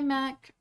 Hi, Mac.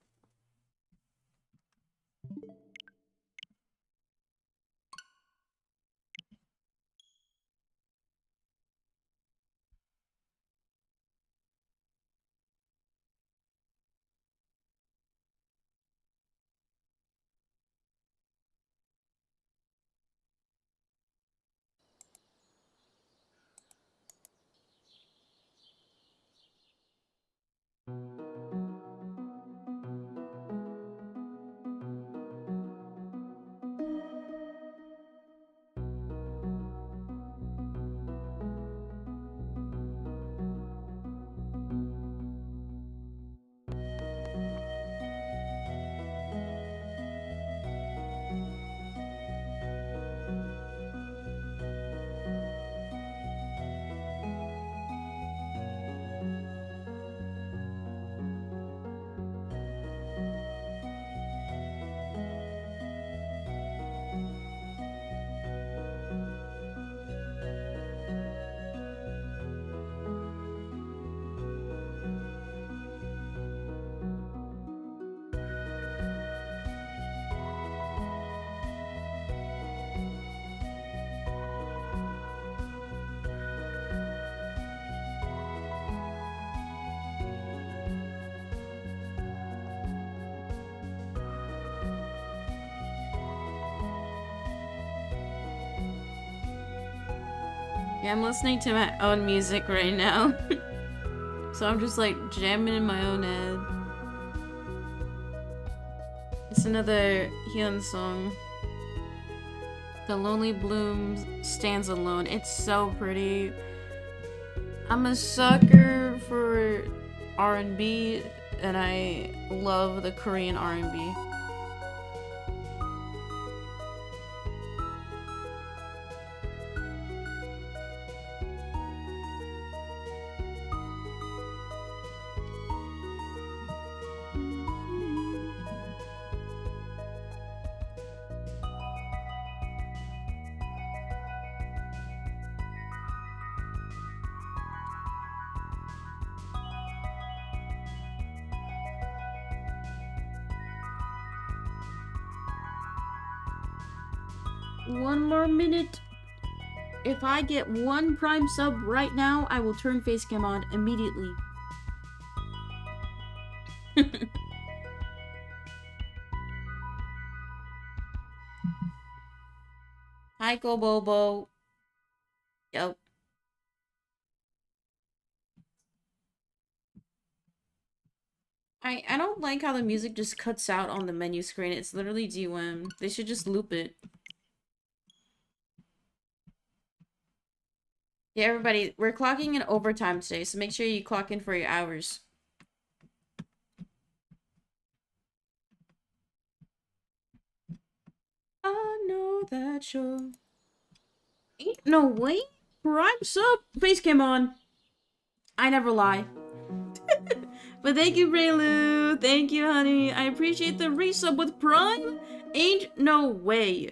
I'm listening to my own music right now. so I'm just like jamming in my own head. It's another Hyun song. The Lonely Bloom Stands Alone. It's so pretty. I'm a sucker for R&B and I love the Korean R&B. I get one prime sub right now, I will turn facecam on immediately. Hi, Go Bobo. Yep. I, I don't like how the music just cuts out on the menu screen. It's literally DOM. They should just loop it. Yeah, everybody, we're clocking in overtime today, so make sure you clock in for your hours. I know that you're... Ain't no way. Prime sub. Face cam on. I never lie. but thank you, Raylu. Thank you, honey. I appreciate the resub with Prime. Ain't no way.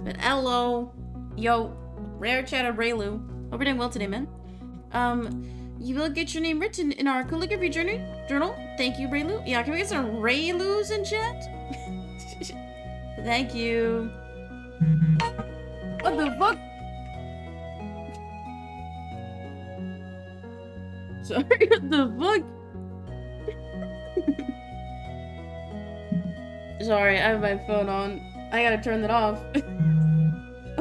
But hello. Yo, rare chatter Raylu. Hope you're doing well today, man. Um, you will get your name written in our calligraphy journey journal. Thank you, Raylu. Yeah, can we get some Raylus in chat? Thank you. What the fuck? Sorry, what the fuck? Sorry, I have my phone on. I gotta turn that off.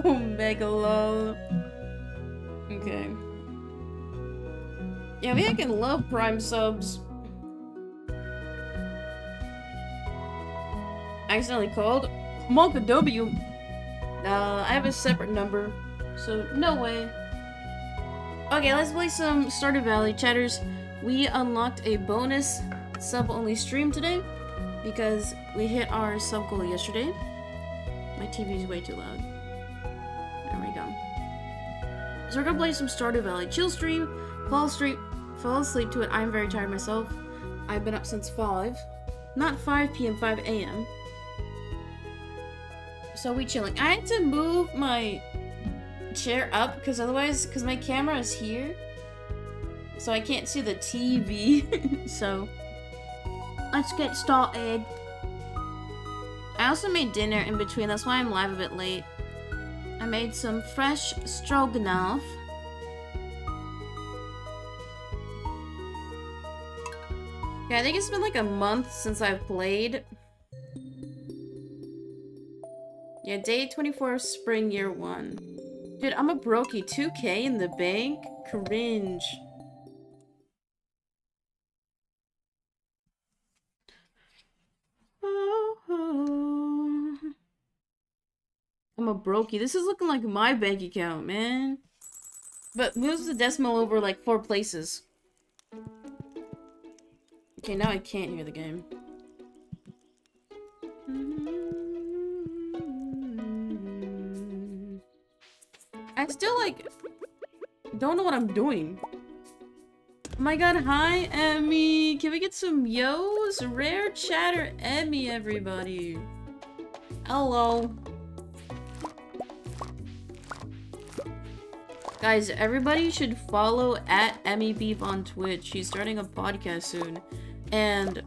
oh, mega lol. Okay. Yeah, I can love Prime subs. Accidentally called Monka W. Uh, I have a separate number, so no way. Okay, let's play some Stardew Valley chatters. We unlocked a bonus sub-only stream today because we hit our sub goal yesterday. My TV is way too loud. So we're gonna play some Stardew Valley chill stream. Fall asleep, fall asleep to it. I'm very tired myself. I've been up since 5. Not 5 p.m., 5 a.m. So we chilling. I had to move my chair up because otherwise, because my camera is here, so I can't see the TV. so let's get started. I also made dinner in between, that's why I'm live a bit late. I made some fresh stroganoff. Yeah, I think it's been like a month since I've played. Yeah, day 24 spring year one. Dude, I'm a brokey. 2k in the bank? Cringe. Oh, oh. I'm a brokey. This is looking like my bank account, man. But moves the decimal over like four places. Okay, now I can't hear the game. I still, like, don't know what I'm doing. Oh my god, hi, Emmy. Can we get some yo's? Rare chatter, Emmy, everybody. Hello. Guys, everybody should follow at Emmy Beef on Twitch. She's starting a podcast soon. And,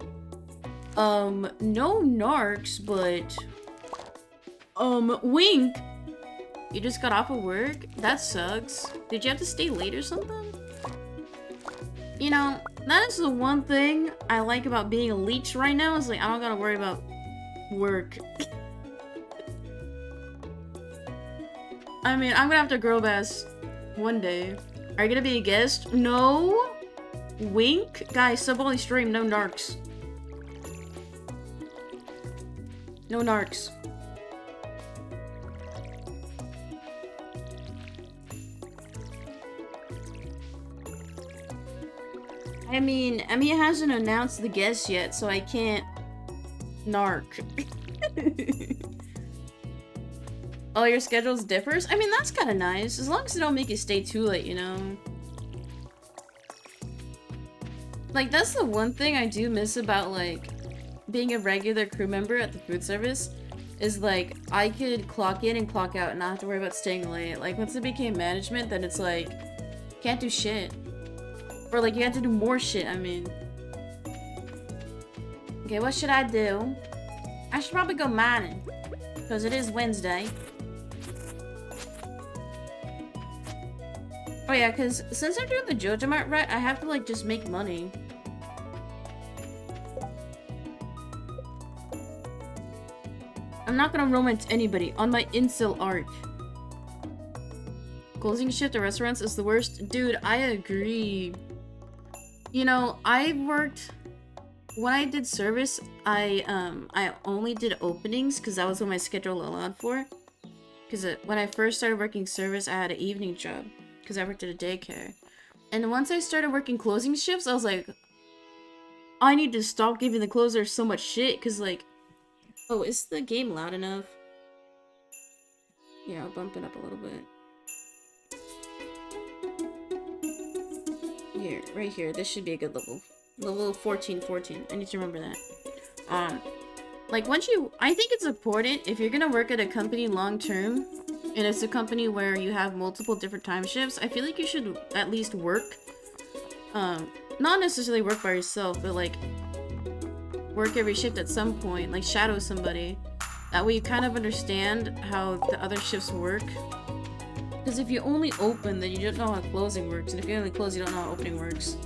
um, no narcs, but, um, Wink you just got off of work? That sucks. Did you have to stay late or something? You know, that is the one thing I like about being a leech right now is like I don't gotta worry about work. I mean, I'm gonna have to grow bass one day. Are you gonna be a guest? No? Wink? Guys, sub only stream, no narcs. No narcs. I mean, Emmy hasn't announced the guest yet, so I can't narc. oh, your schedules differs? I mean, that's kind of nice. As long as they don't make you stay too late, you know? Like, that's the one thing I do miss about, like, being a regular crew member at the food service. Is, like, I could clock in and clock out and not have to worry about staying late. Like, once it became management, then it's like, can't do shit. Or like you have to do more shit, I mean. Okay, what should I do? I should probably go mining. Because it is Wednesday. Oh yeah, because since I'm doing the JojaMart right, I have to like just make money. I'm not gonna romance anybody on my incel arc. Closing shift at restaurants is the worst. Dude, I agree. You know, I worked when I did service, I um I only did openings because that was what my schedule allowed for. Because when I first started working service, I had an evening job because I worked at a daycare. And once I started working closing shifts, I was like, I need to stop giving the closer so much shit because like, oh, is the game loud enough? Yeah, I'll bump it up a little bit. Here, right here. This should be a good level. Level 14, 14. I need to remember that. Um, like once you, I think it's important if you're gonna work at a company long term, and it's a company where you have multiple different time shifts. I feel like you should at least work. Um, not necessarily work by yourself, but like work every shift at some point, like shadow somebody. That way you kind of understand how the other shifts work because if you only open, then you don't know how closing works. And if you only close, you don't know how opening works.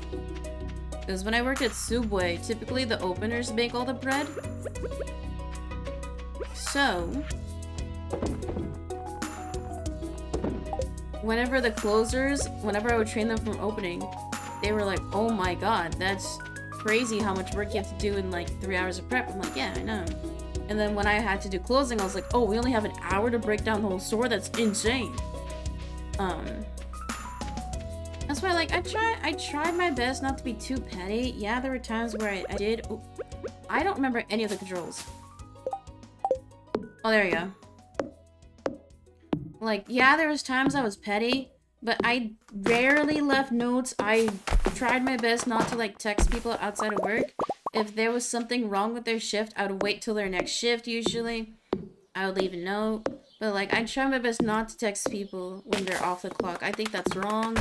Because when I worked at Subway, typically the openers make all the bread. So... Whenever the closers, whenever I would train them from opening, they were like, oh my god, that's crazy how much work you have to do in like three hours of prep. I'm like, yeah, I know. And then when I had to do closing, I was like, oh, we only have an hour to break down the whole store? That's insane. Um, that's why, like, I try, I tried my best not to be too petty. Yeah, there were times where I, I did. Oh, I don't remember any of the controls. Oh, there you go. Like, yeah, there was times I was petty, but I rarely left notes. I tried my best not to, like, text people outside of work. If there was something wrong with their shift, I would wait till their next shift, usually. I would leave a note. But like, I try my best not to text people when they're off the clock. I think that's wrong.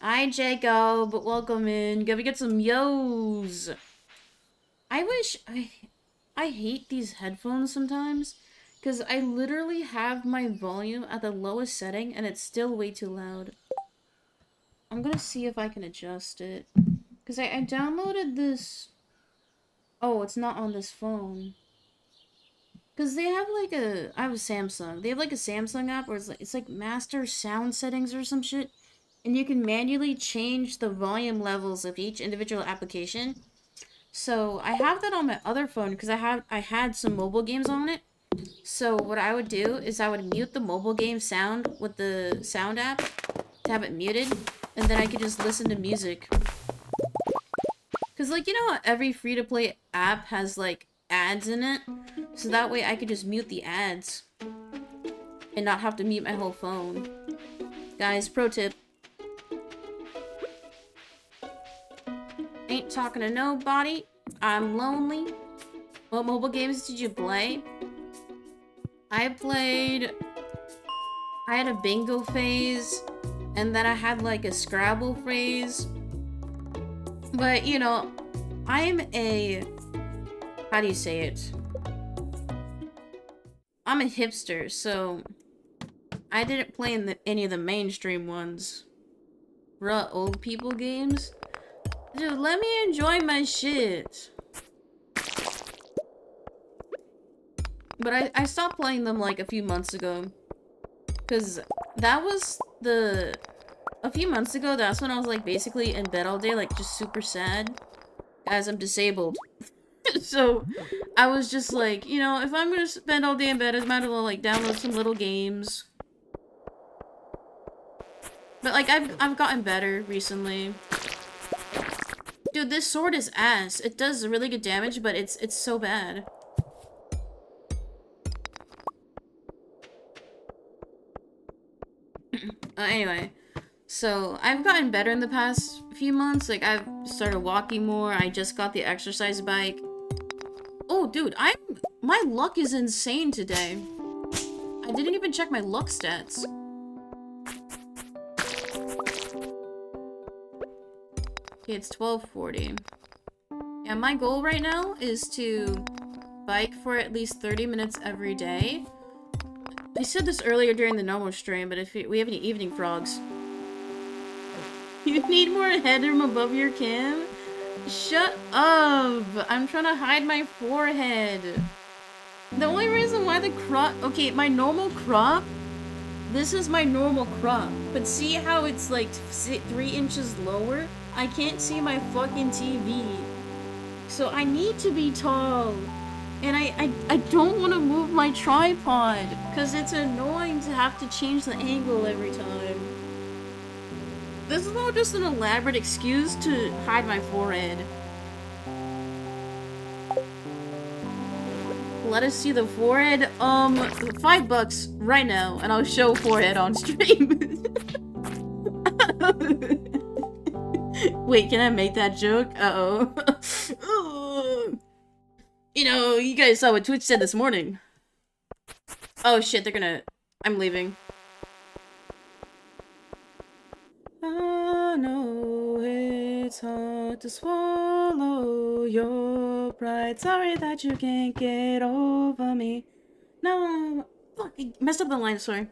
Hi, Jacob. Welcome in. Gonna get some yo's. I wish I... I hate these headphones sometimes. Because I literally have my volume at the lowest setting and it's still way too loud. I'm gonna see if I can adjust it. Because I, I downloaded this... Oh, it's not on this phone. Because they have like a... I have a Samsung. They have like a Samsung app where it's like, it's like master sound settings or some shit. And you can manually change the volume levels of each individual application. So I have that on my other phone because I have I had some mobile games on it. So what I would do is I would mute the mobile game sound with the sound app to have it muted, and then I could just listen to music. Cause like you know every free to play app has like ads in it, so that way I could just mute the ads and not have to mute my whole phone. Guys, pro tip. Ain't talking to nobody. I'm lonely. What mobile games did you play? I played... I had a bingo phase, and then I had like a Scrabble phase. But, you know, I'm a... How do you say it? I'm a hipster, so... I didn't play the, any of the mainstream ones. Bruh, old people games? Dude, let me enjoy my shit. But I, I stopped playing them like a few months ago. Because that was the... A few months ago, that's when I was like basically in bed all day, like just super sad. As I'm disabled. so, I was just like, you know, if I'm gonna spend all day in bed, I might as well like download some little games. But like, I've, I've gotten better recently. Dude, this sword is ass. It does really good damage, but it's it's so bad. uh, anyway, so I've gotten better in the past few months. Like, I've started walking more. I just got the exercise bike. Oh, dude, I'm... My luck is insane today. I didn't even check my luck stats. Okay, it's 1240. Yeah, my goal right now is to bike for at least 30 minutes every day. I said this earlier during the normal stream, but if we have any evening frogs. You need more headroom above your cam? Shut up! I'm trying to hide my forehead. The only reason why the crop- Okay, my normal crop this is my normal crop. But see how it's like three inches lower? I can't see my fucking TV. So I need to be tall. And I, I, I don't want to move my tripod. Because it's annoying to have to change the angle every time. This is all just an elaborate excuse to hide my forehead. Let us see the forehead. Um, five bucks right now, and I'll show forehead on stream. Wait, can I make that joke? Uh-oh. you know, you guys saw what Twitch said this morning. Oh shit, they're gonna... I'm leaving. I know it's hard to swallow your pride. Sorry that you can't get over me. No, fuck, I messed up the line, sorry.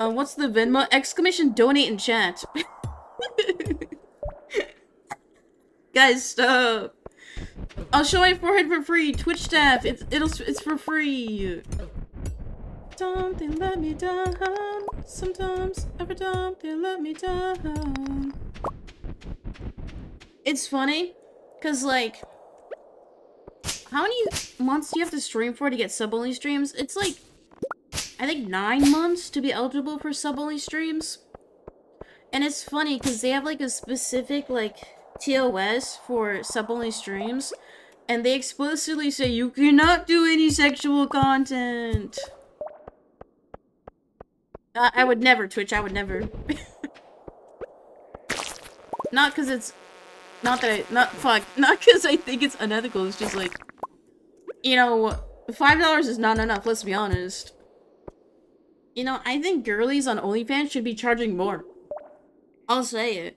Uh, what's the Venmo? Exclamation donate in chat. Guys, stop. I'll show my forehead for free. Twitch staff, it's it'll it's for free. They let me down? Sometimes, every time they let me down. It's funny, cause like, how many months do you have to stream for to get sub-only streams? It's like, I think nine months to be eligible for sub-only streams. And it's funny, cause they have like a specific like TOS for sub-only streams, and they explicitly say you cannot do any sexual content. Uh, I would never Twitch, I would never. not because it's... Not that I... Not, fuck. Not because I think it's unethical, it's just like... You know, $5 is not enough, let's be honest. You know, I think girlies on OnlyFans should be charging more. I'll say it.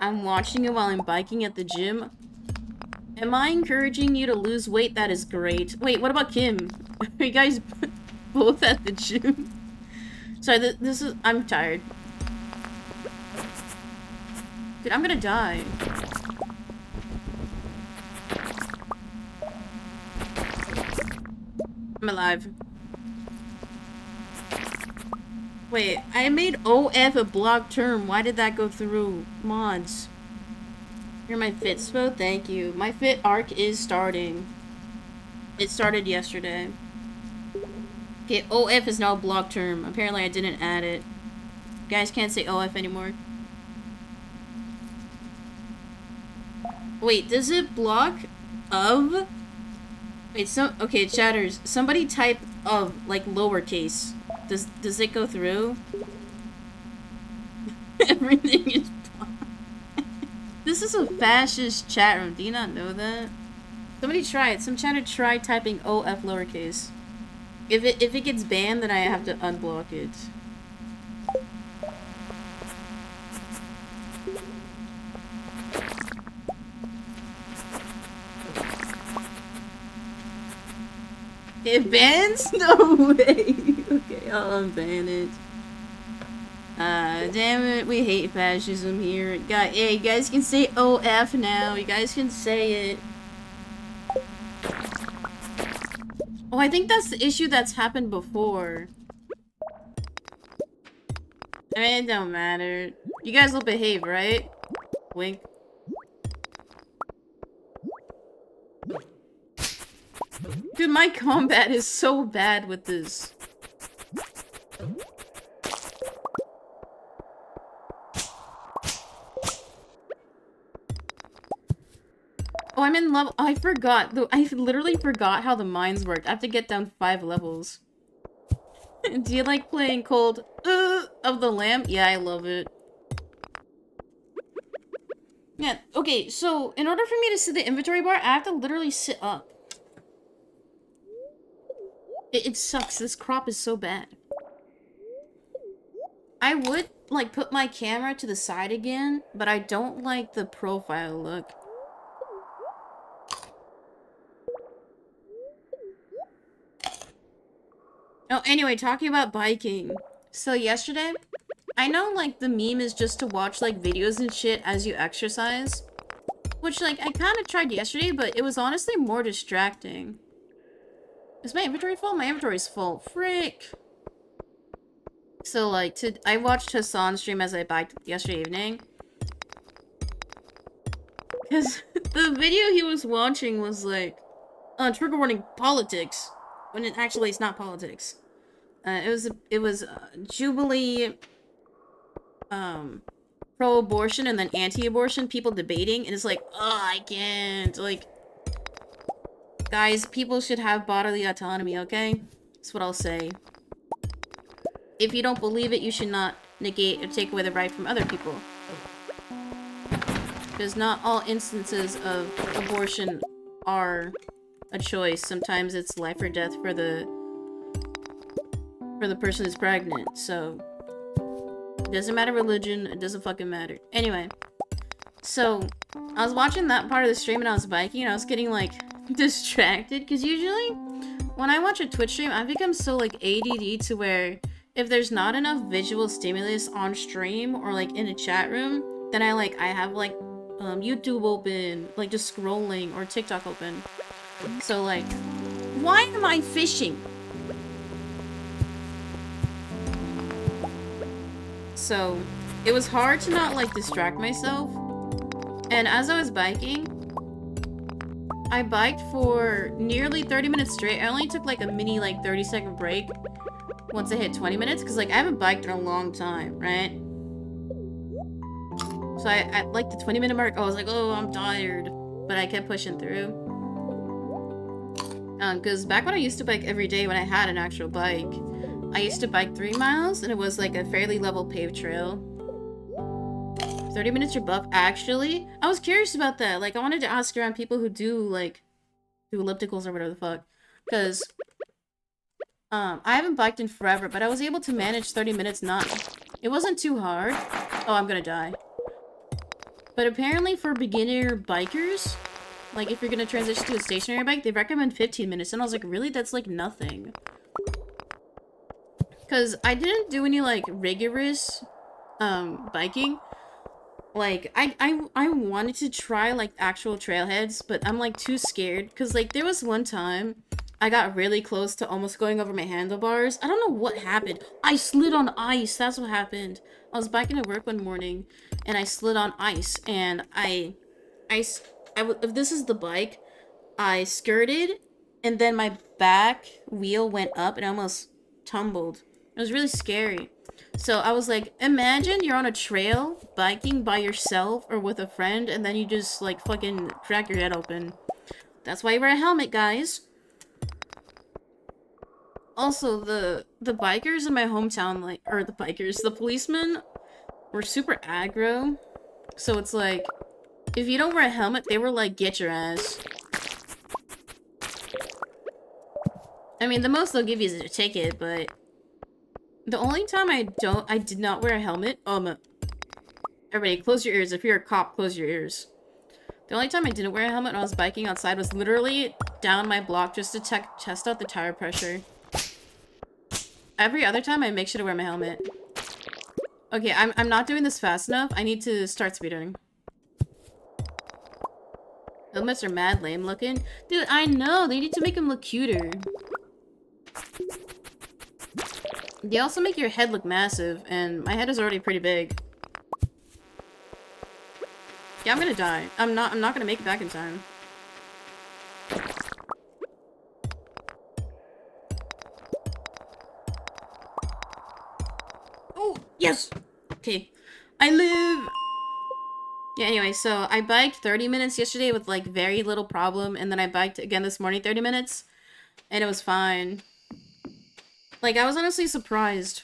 I'm watching it while I'm biking at the gym. Am I encouraging you to lose weight? That is great. Wait, what about Kim? Are you guys both at the gym? Sorry, th this is- I'm tired. Dude, I'm gonna die. I'm alive. Wait, I made OF a block term. Why did that go through mods? You're my fit spot. Thank you. My fit arc is starting. It started yesterday. Okay, OF is now a block term. Apparently I didn't add it. guys can't say OF anymore. Wait, does it block of? Wait, so okay, chatters. Somebody type of like lowercase. Does does it go through? Everything is. this is a fascist chat room. Do you not know that? Somebody try it. Some chatter try typing OF lowercase. If it if it gets banned, then I have to unblock it. It bans? No way. I'll it. Uh, damn it, we hate fascism here. Got, hey, you guys can say OF now. You guys can say it. Oh, I think that's the issue that's happened before. I mean, it don't matter. You guys will behave, right? Wink. Dude, my combat is so bad with this. Oh, I'm in level- I forgot. I literally forgot how the mines worked. I have to get down five levels. Do you like playing Cult uh, of the Lamb? Yeah, I love it. Yeah, okay, so in order for me to see the inventory bar, I have to literally sit up. It, it sucks. This crop is so bad. I would, like, put my camera to the side again, but I don't like the profile look. Oh, anyway, talking about biking. So yesterday, I know, like, the meme is just to watch, like, videos and shit as you exercise. Which, like, I kind of tried yesterday, but it was honestly more distracting. Is my inventory full? My inventory's full. Frick! So, like, to I watched Hasan stream as I biked yesterday evening. Because the video he was watching was, like, uh, trigger warning, politics. When it actually it's not politics. Uh, it was, it was uh, Jubilee, um, pro-abortion and then anti-abortion, people debating, and it's like, oh, I can't, like, Guys, people should have bodily autonomy, okay? That's what I'll say. If you don't believe it, you should not negate or take away the right from other people. Because not all instances of abortion are a choice. Sometimes it's life or death for the for the person who's pregnant. So it doesn't matter religion, it doesn't fucking matter. Anyway, so I was watching that part of the stream and I was biking and I was getting like distracted because usually when I watch a Twitch stream, I become so like ADD to where if there's not enough visual stimulus on stream or like in a chat room, then I like I have like um, YouTube open, like just scrolling or TikTok open. So like, why am I fishing? So it was hard to not like distract myself. And as I was biking, I biked for nearly 30 minutes straight. I only took like a mini like 30 second break once I hit 20 minutes because like I haven't biked in a long time, right? So I, at like the 20 minute mark, I was like, oh, I'm tired. But I kept pushing through. Because um, back when I used to bike every day when I had an actual bike, I used to bike three miles and it was like a fairly level paved trail. 30 minutes your buff. Actually, I was curious about that. Like, I wanted to ask around people who do, like, do ellipticals or whatever the fuck. Because, Um, I haven't biked in forever, but I was able to manage 30 minutes not... It wasn't too hard. Oh, I'm gonna die. But apparently for beginner bikers, like if you're gonna transition to a stationary bike, they recommend 15 minutes. And I was like, really? That's like nothing. Because I didn't do any like rigorous um, biking. Like, I, I, I wanted to try like actual trailheads, but I'm like too scared. Because like there was one time I got really close to almost going over my handlebars. I don't know what happened. I slid on ice. That's what happened. I was biking to work one morning and I slid on ice and I, I, I if this is the bike, I skirted and then my back wheel went up and I almost tumbled. It was really scary. So I was like, imagine you're on a trail biking by yourself or with a friend and then you just like fucking crack your head open. That's why you wear a helmet, guys. Also, the the bikers in my hometown, like, or the bikers, the policemen were super aggro. So it's like, if you don't wear a helmet, they were like, get your ass. I mean, the most they'll give you is a ticket, but the only time I don't, I did not wear a helmet, um, everybody close your ears. If you're a cop, close your ears. The only time I didn't wear a helmet when I was biking outside was literally down my block just to test out the tire pressure. Every other time I make sure to wear my helmet. Okay, I'm, I'm not doing this fast enough. I need to start speeding. Helmets are mad lame looking. Dude, I know. They need to make them look cuter. They also make your head look massive, and my head is already pretty big. Yeah, I'm gonna die. I'm not I'm not gonna make it back in time. Yes! Okay. I live! Yeah, anyway, so I biked 30 minutes yesterday with, like, very little problem, and then I biked again this morning 30 minutes, and it was fine. Like, I was honestly surprised.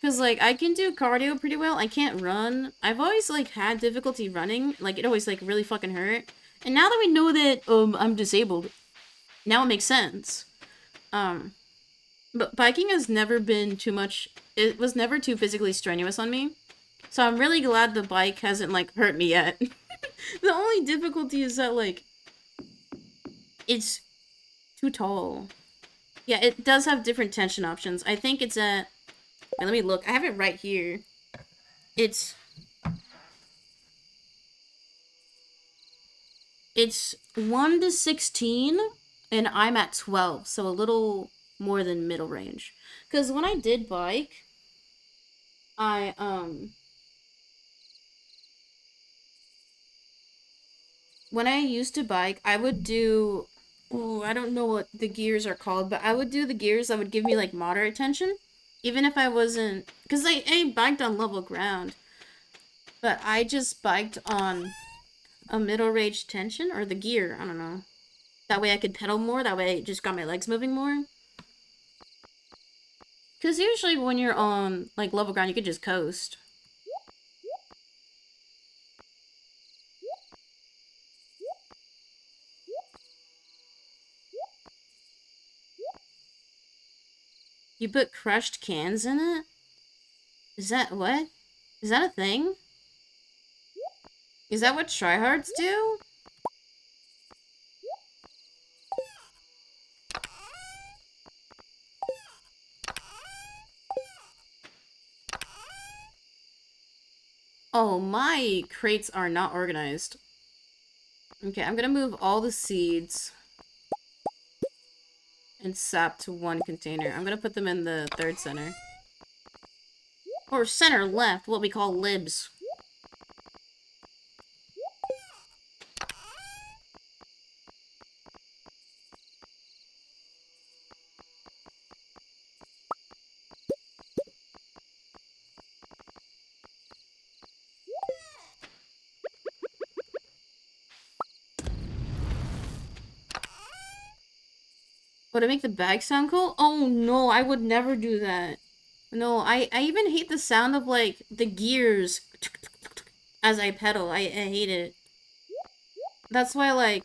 Because, like, I can do cardio pretty well. I can't run. I've always, like, had difficulty running. Like, it always, like, really fucking hurt. And now that we know that, um, I'm disabled, now it makes sense. Um, but biking has never been too much... It was never too physically strenuous on me. So I'm really glad the bike hasn't, like, hurt me yet. the only difficulty is that, like, it's too tall. Yeah, it does have different tension options. I think it's at... Wait, let me look. I have it right here. It's... It's 1 to 16, and I'm at 12, so a little more than middle range. Because when I did bike, I, um... When I used to bike, I would do oh, I don't know what the gears are called, but I would do the gears that would give me like moderate tension, even if I wasn't, because I, I biked on level ground, but I just biked on a middle range tension or the gear, I don't know. That way I could pedal more, that way I just got my legs moving more. Because usually when you're on like level ground, you could just coast. You put crushed cans in it? Is that what? Is that a thing? Is that what tryhards do? Oh, my crates are not organized. Okay, I'm gonna move all the seeds and sap to one container. I'm gonna put them in the third center. Or center left, what we call libs. Would it make the bag sound cool? Oh no, I would never do that. No, I, I even hate the sound of like the gears as I pedal. I, I hate it. That's why like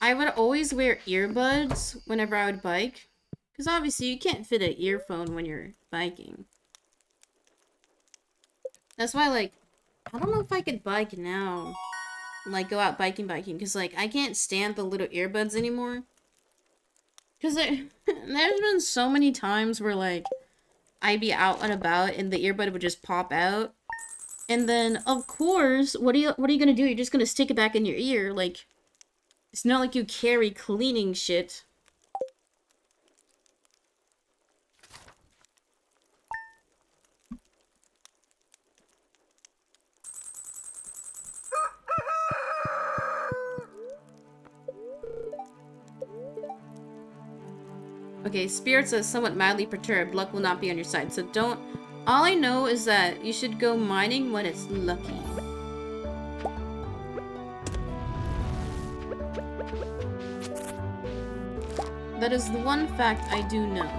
I would always wear earbuds whenever I would bike. Because obviously you can't fit an earphone when you're biking. That's why, like, I don't know if I could bike now. Like, go out biking, biking. Because, like, I can't stand the little earbuds anymore. Because there, there's been so many times where, like, I'd be out and about and the earbud would just pop out. And then, of course, what are you what are you gonna do? You're just gonna stick it back in your ear, like it's not like you carry cleaning shit. Okay, spirits are somewhat mildly perturbed. Luck will not be on your side, so don't... All I know is that you should go mining when it's lucky. That is the one fact I do know.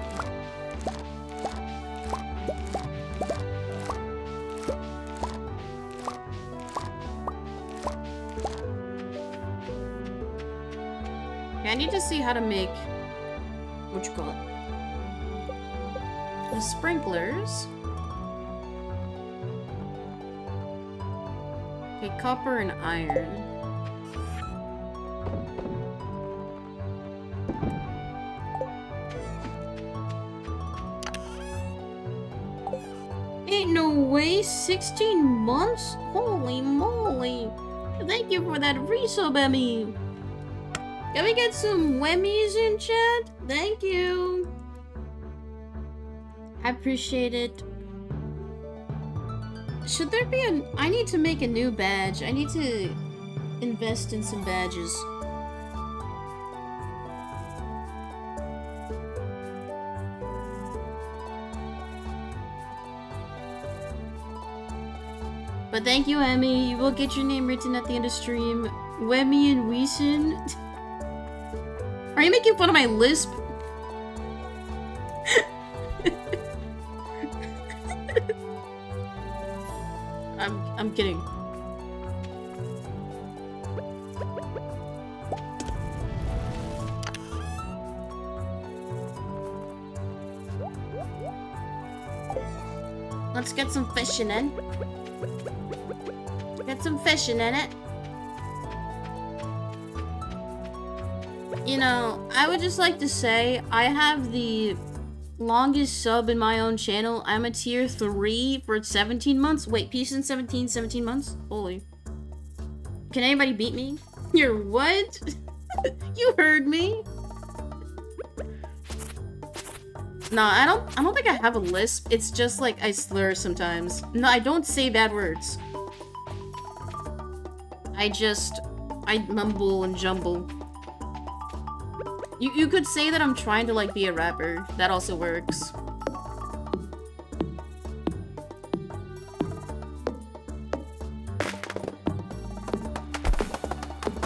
I need to see how to make... What you call it? The sprinklers. Okay, copper and iron. Ain't no way, 16 months? Holy moly. Thank you for that resub, Emmy. Can we get some whammies in chat? Thank you. I appreciate it. Should there be a... I need to make a new badge. I need to invest in some badges. But thank you, Emmy. You will get your name written at the end of stream. Wemmy and Weeson. Are you making fun of my lisp? Fishing in. Get some fishing in it. You know, I would just like to say, I have the longest sub in my own channel. I'm a tier 3 for 17 months. Wait, peace in 17, 17 months? Holy. Can anybody beat me? You're what? you heard me? No, I don't I don't think I have a lisp. It's just like I slur sometimes. No, I don't say bad words. I just I mumble and jumble. You you could say that I'm trying to like be a rapper. That also works.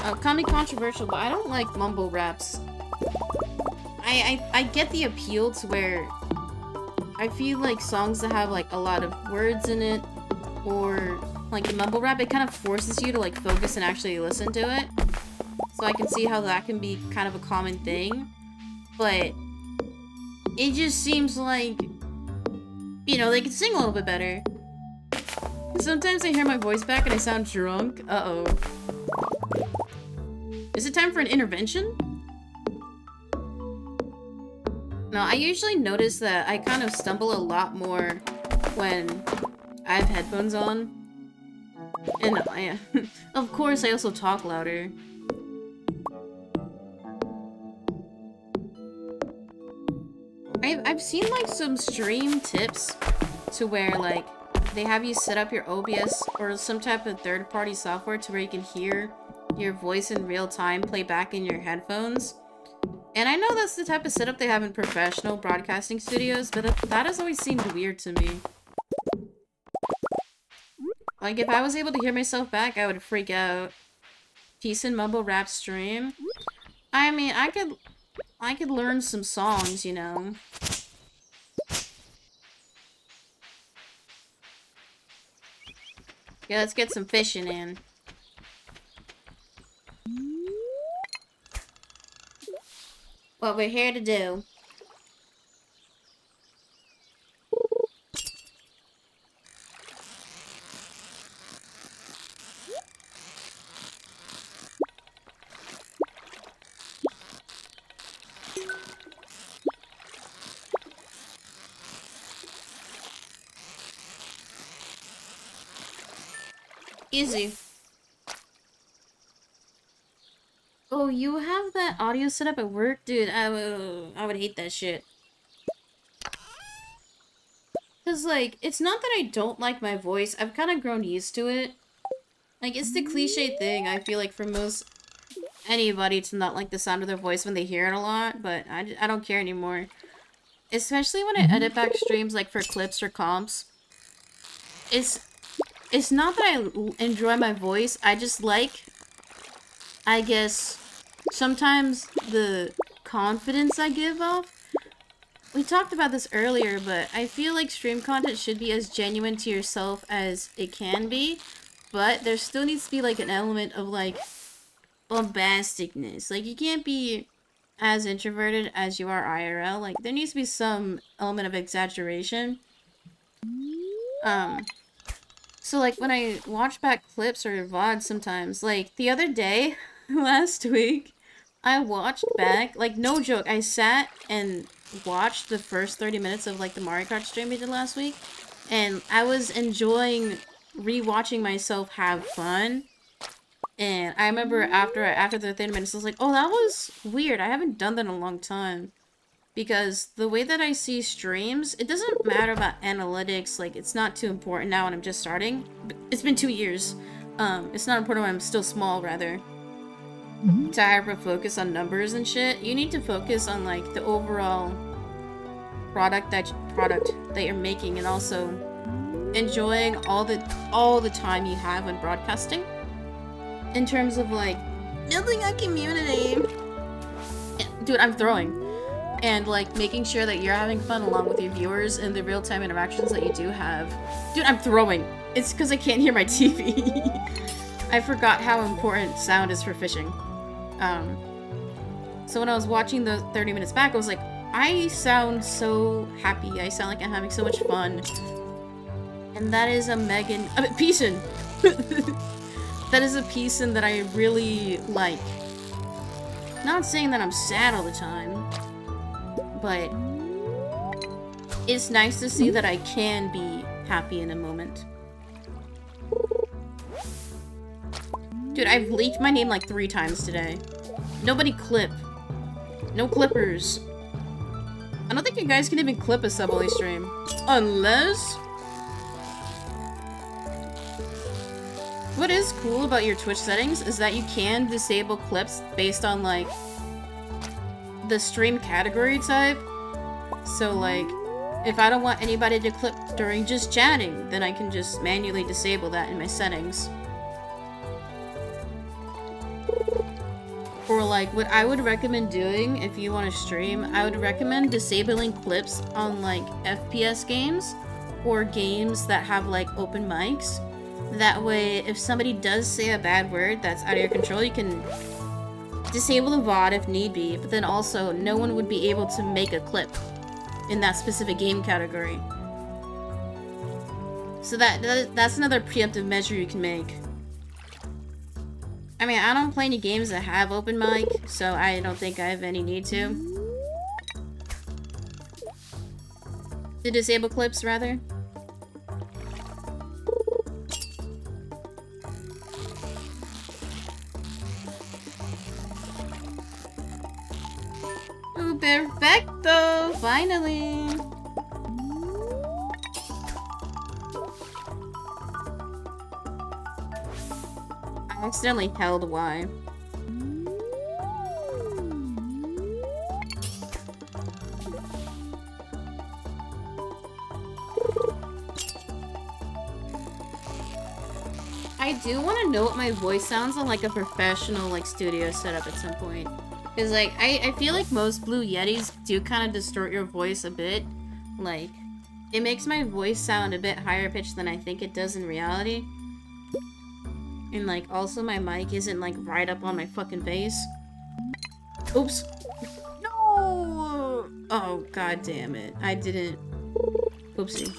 Oh, call me controversial, but I don't like mumble raps. I, I, I get the appeal to where I feel like songs that have like a lot of words in it or like the mumble rap, it kind of forces you to like focus and actually listen to it. So I can see how that can be kind of a common thing. But it just seems like, you know, they could sing a little bit better. Sometimes I hear my voice back and I sound drunk. Uh-oh. Is it time for an intervention? No, I usually notice that I kind of stumble a lot more when I have headphones on. And of course, I also talk louder. I've, I've seen like some stream tips to where like they have you set up your OBS or some type of third-party software to where you can hear your voice in real time play back in your headphones. And I know that's the type of setup they have in professional broadcasting studios, but that, that has always seemed weird to me. Like, if I was able to hear myself back, I would freak out. Peace and mumble rap stream? I mean, I could... I could learn some songs, you know. Yeah, let's get some fishing in. What we're here to do. Easy. Oh, you have that audio set up at work? Dude, I, uh, I would hate that shit. Because, like, it's not that I don't like my voice. I've kind of grown used to it. Like, it's the cliche thing, I feel like, for most anybody to not like the sound of their voice when they hear it a lot. But I, I don't care anymore. Especially when I edit back streams, like, for clips or comps. It's it's not that I enjoy my voice. I just like, I guess, sometimes the confidence I give off. We talked about this earlier, but I feel like stream content should be as genuine to yourself as it can be. But there still needs to be like an element of like bombasticness. Like you can't be as introverted as you are IRL. Like there needs to be some element of exaggeration. Um, so, like, when I watch back clips or VODs sometimes, like, the other day, last week, I watched back, like, no joke, I sat and watched the first 30 minutes of, like, the Mario Kart stream we did last week, and I was enjoying rewatching myself have fun. And I remember after after the 30 minutes, I was like, oh, that was weird. I haven't done that in a long time because the way that I see streams, it doesn't matter about analytics, like it's not too important now when I'm just starting. It's been two years. Um, it's not important when I'm still small, rather. To hyper focus on numbers and shit, you need to focus on like the overall product that product that you're making, and also enjoying all the all the time you have when broadcasting. In terms of like building a community. Dude, I'm throwing and like making sure that you're having fun along with your viewers and the real-time interactions that you do have. Dude, I'm throwing. It's because I can't hear my TV. I forgot how important sound is for fishing. Um, so when I was watching the 30 minutes back, I was like, I sound so happy. I sound like I'm having so much fun. And that is a Megan- I mean, Peason! that is a Peason that I really like. Not saying that I'm sad all the time, but it's nice to see that I can be happy in a moment. Dude, I've leaked my name like three times today. Nobody clip. No clippers. I don't think you guys can even clip a Subway stream. Unless... What is cool about your Twitch settings is that you can disable clips based on, like, the stream category type. So like, if I don't want anybody to clip during just chatting, then I can just manually disable that in my settings. Or like, what I would recommend doing if you want to stream, I would recommend disabling clips on like FPS games or games that have like open mics. That way, if somebody does say a bad word that's out of your control, you can disable the VOD if need be, but then also no one would be able to make a clip in that specific game category. So that, that that's another preemptive measure you can make. I mean, I don't play any games that have open mic, so I don't think I have any need to. To disable clips, rather. perfecto! Finally! Accidentally held Y. I do want to know what my voice sounds on like a professional like studio setup at some point. Because, like, I, I feel like most Blue Yetis do kind of distort your voice a bit. Like, it makes my voice sound a bit higher pitched than I think it does in reality. And, like, also my mic isn't, like, right up on my fucking face. Oops. No! Oh, god damn it. I didn't... Oopsie.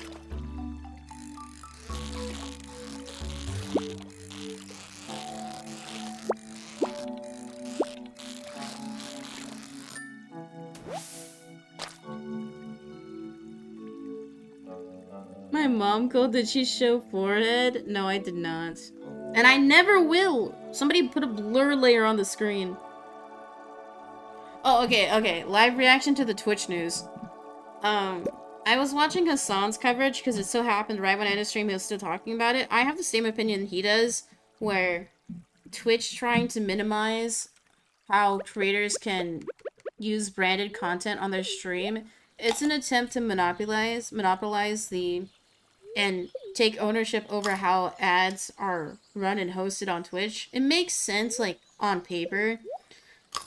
My mom called did she show forehead? No, I did not. And I never will! Somebody put a blur layer on the screen. Oh, okay, okay. Live reaction to the Twitch news. Um, I was watching Hasan's coverage because it so happened right when I ended stream he was still talking about it. I have the same opinion he does, where Twitch trying to minimize how creators can use branded content on their stream. It's an attempt to monopolize monopolize the and take ownership over how ads are run and hosted on Twitch. It makes sense like on paper,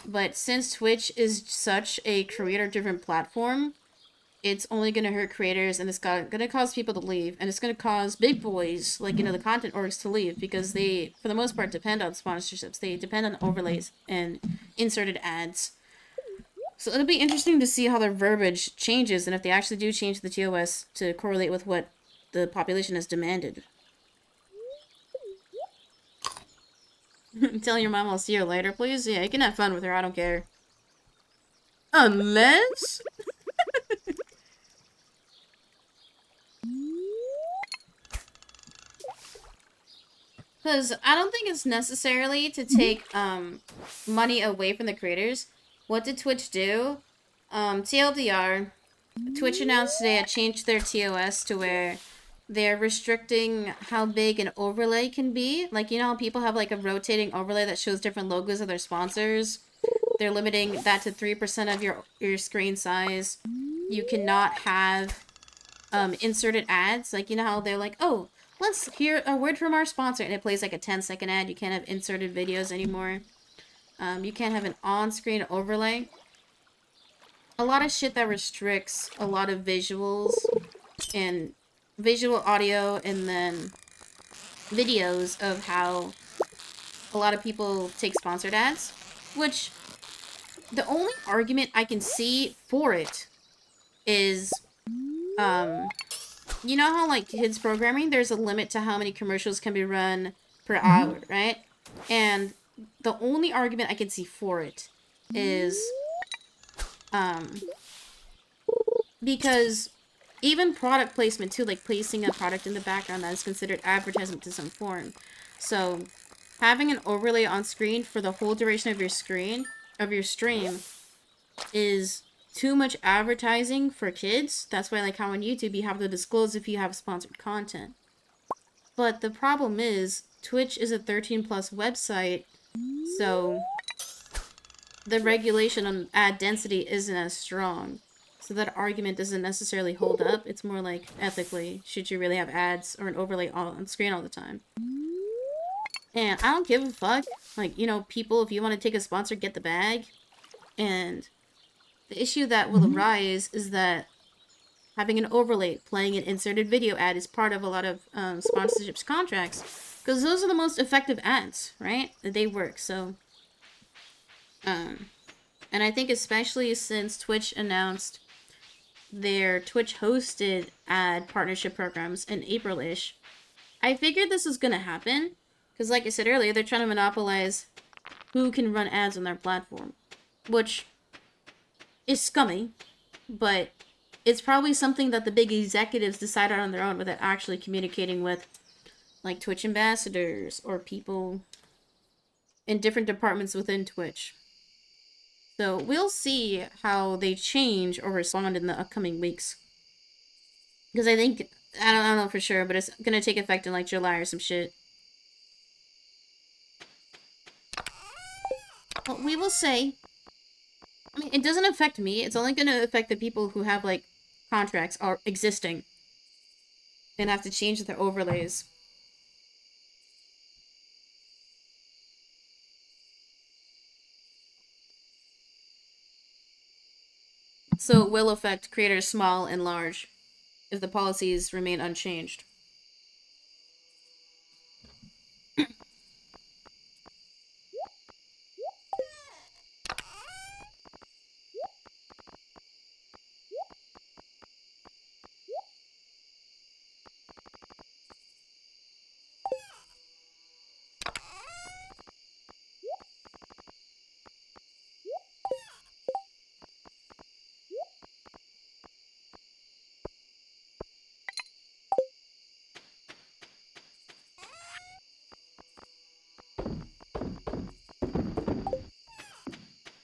but since Twitch is such a creator-driven platform, it's only going to hurt creators and it's going to cause people to leave and it's going to cause big boys like you know the content orgs to leave because they for the most part depend on sponsorships they depend on overlays and inserted ads so it'll be interesting to see how their verbiage changes and if they actually do change the TOS to correlate with what the population has demanded. Tell your mom I'll see her later, please? Yeah, you can have fun with her, I don't care. Unless... Because I don't think it's necessarily to take um, money away from the creators. What did Twitch do? Um, TLDR, Twitch announced today it changed their TOS to where they're restricting how big an overlay can be. Like, you know how people have like a rotating overlay that shows different logos of their sponsors? They're limiting that to 3% of your, your screen size. You cannot have um, inserted ads. Like, you know how they're like, oh, let's hear a word from our sponsor. And it plays like a 10 second ad. You can't have inserted videos anymore. Um, you can't have an on-screen overlay. A lot of shit that restricts a lot of visuals and visual audio and then videos of how a lot of people take sponsored ads, which the only argument I can see for it is, um, you know how, like, kids programming, there's a limit to how many commercials can be run per mm-hmm. hour, right? And the only argument I can see for it is, um, because even product placement too, like placing a product in the background that is considered advertisement to some form. So having an overlay on screen for the whole duration of your screen, of your stream, is too much advertising for kids. That's why like how on YouTube you have to disclose if you have sponsored content. But the problem is, Twitch is a 13 plus website, so the regulation on ad density isn't as strong. So that argument doesn't necessarily hold up. It's more like, ethically, should you really have ads or an overlay on screen all the time? And I don't give a fuck. Like, you know, people, if you want to take a sponsor, get the bag. And the issue that will mm-hmm. arise is that having an overlay, playing an inserted video ad is part of a lot of um, sponsorships contracts. Because those are the most effective ads, right? They work, so... Um, and I think especially since Twitch announced their Twitch hosted ad partnership programs in April ish. I figured this was going to happen because, like I said earlier, they're trying to monopolize who can run ads on their platform, which is scummy, but it's probably something that the big executives decided on their own without actually communicating with like Twitch ambassadors or people in different departments within Twitch. So we'll see how they change or respond in the upcoming weeks. Because I think, I don't, I don't know for sure, but it's going to take effect in like July or some shit. Well, we will say. I mean, it doesn't affect me. It's only going to affect the people who have like contracts are existing and have to change their overlays. So it will affect creators small and large if the policies remain unchanged.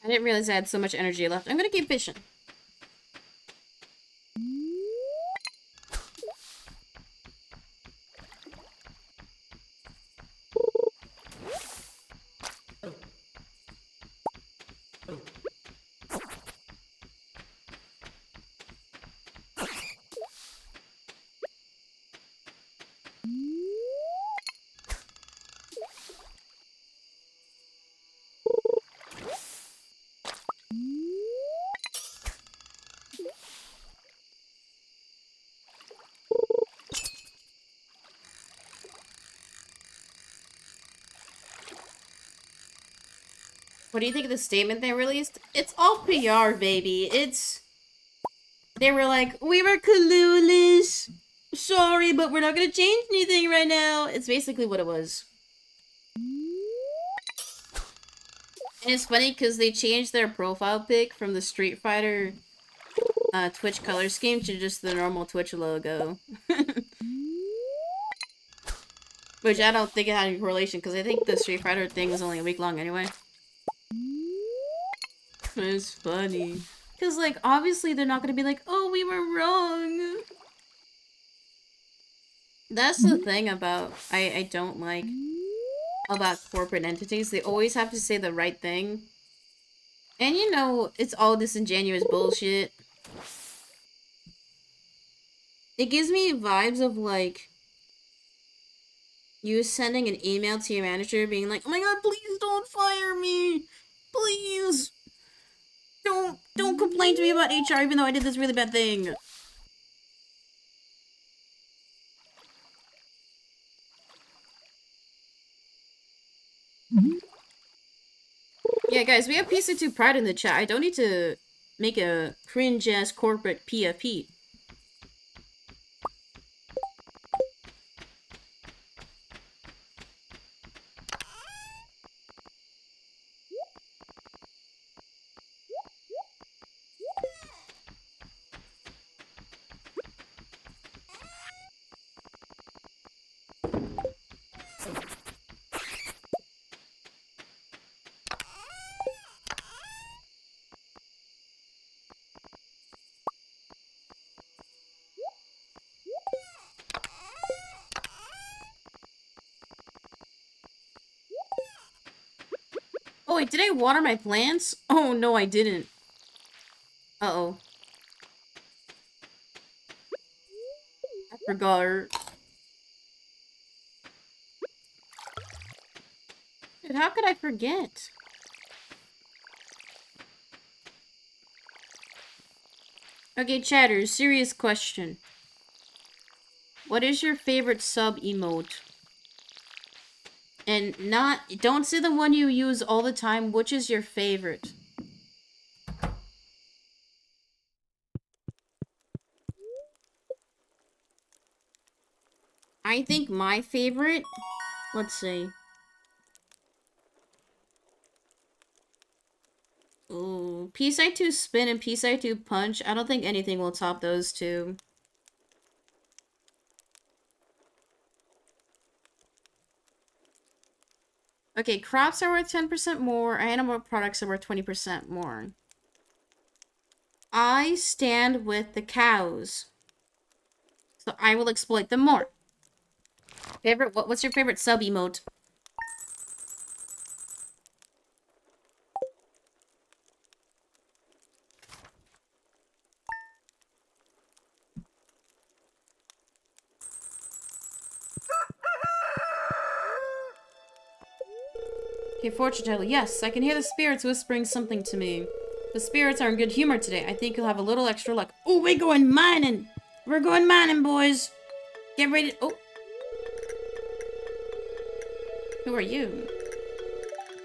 I didn't realize I had so much energy left. I'm gonna keep fishing. What do you think of the statement they released? It's all PR, baby. It's... They were like, we were clueless. Sorry, but we're not gonna change anything right now. It's basically what it was. And it's funny because they changed their profile pic from the Street Fighter uh, Twitch color scheme to just the normal Twitch logo. Which I don't think it had any correlation because I think the Street Fighter thing was only a week long anyway. It's funny. Because, like, obviously they're not going to be like, oh, we were wrong. That's the thing about, I, I don't like about corporate entities. They always have to say the right thing. And, you know, it's all disingenuous bullshit. It gives me vibes of, like, you sending an email to your manager being like, oh my god, please don't fire me. Please. Don't don't complain to me about HR even though I did this really bad thing. Yeah, guys, we have PC2 Pride in the chat. I don't need to make a cringe-ass corporate PFP. Oh, wait, did I water my plants? Oh, no, I didn't. Uh-oh. I forgot. Dude, how could I forget? Okay, chatter, serious question. What is your favorite sub emote? And not, don't say the one you use all the time. Which is your favorite? I think my favorite, let's see. Ooh, P-Side 2 Spin and P-Side 2 Punch. I don't think anything will top those two. Okay, crops are worth 10% more, animal products are worth 20% more. I stand with the cows. So I will exploit them more. Favorite, what, what's your favorite sub emote? Okay, fortune teller. Yes, I can hear the spirits whispering something to me. The spirits are in good humor today. I think you'll have a little extra luck. Oh, we're going mining. We're going mining, boys. Get ready. Oh. Who are you?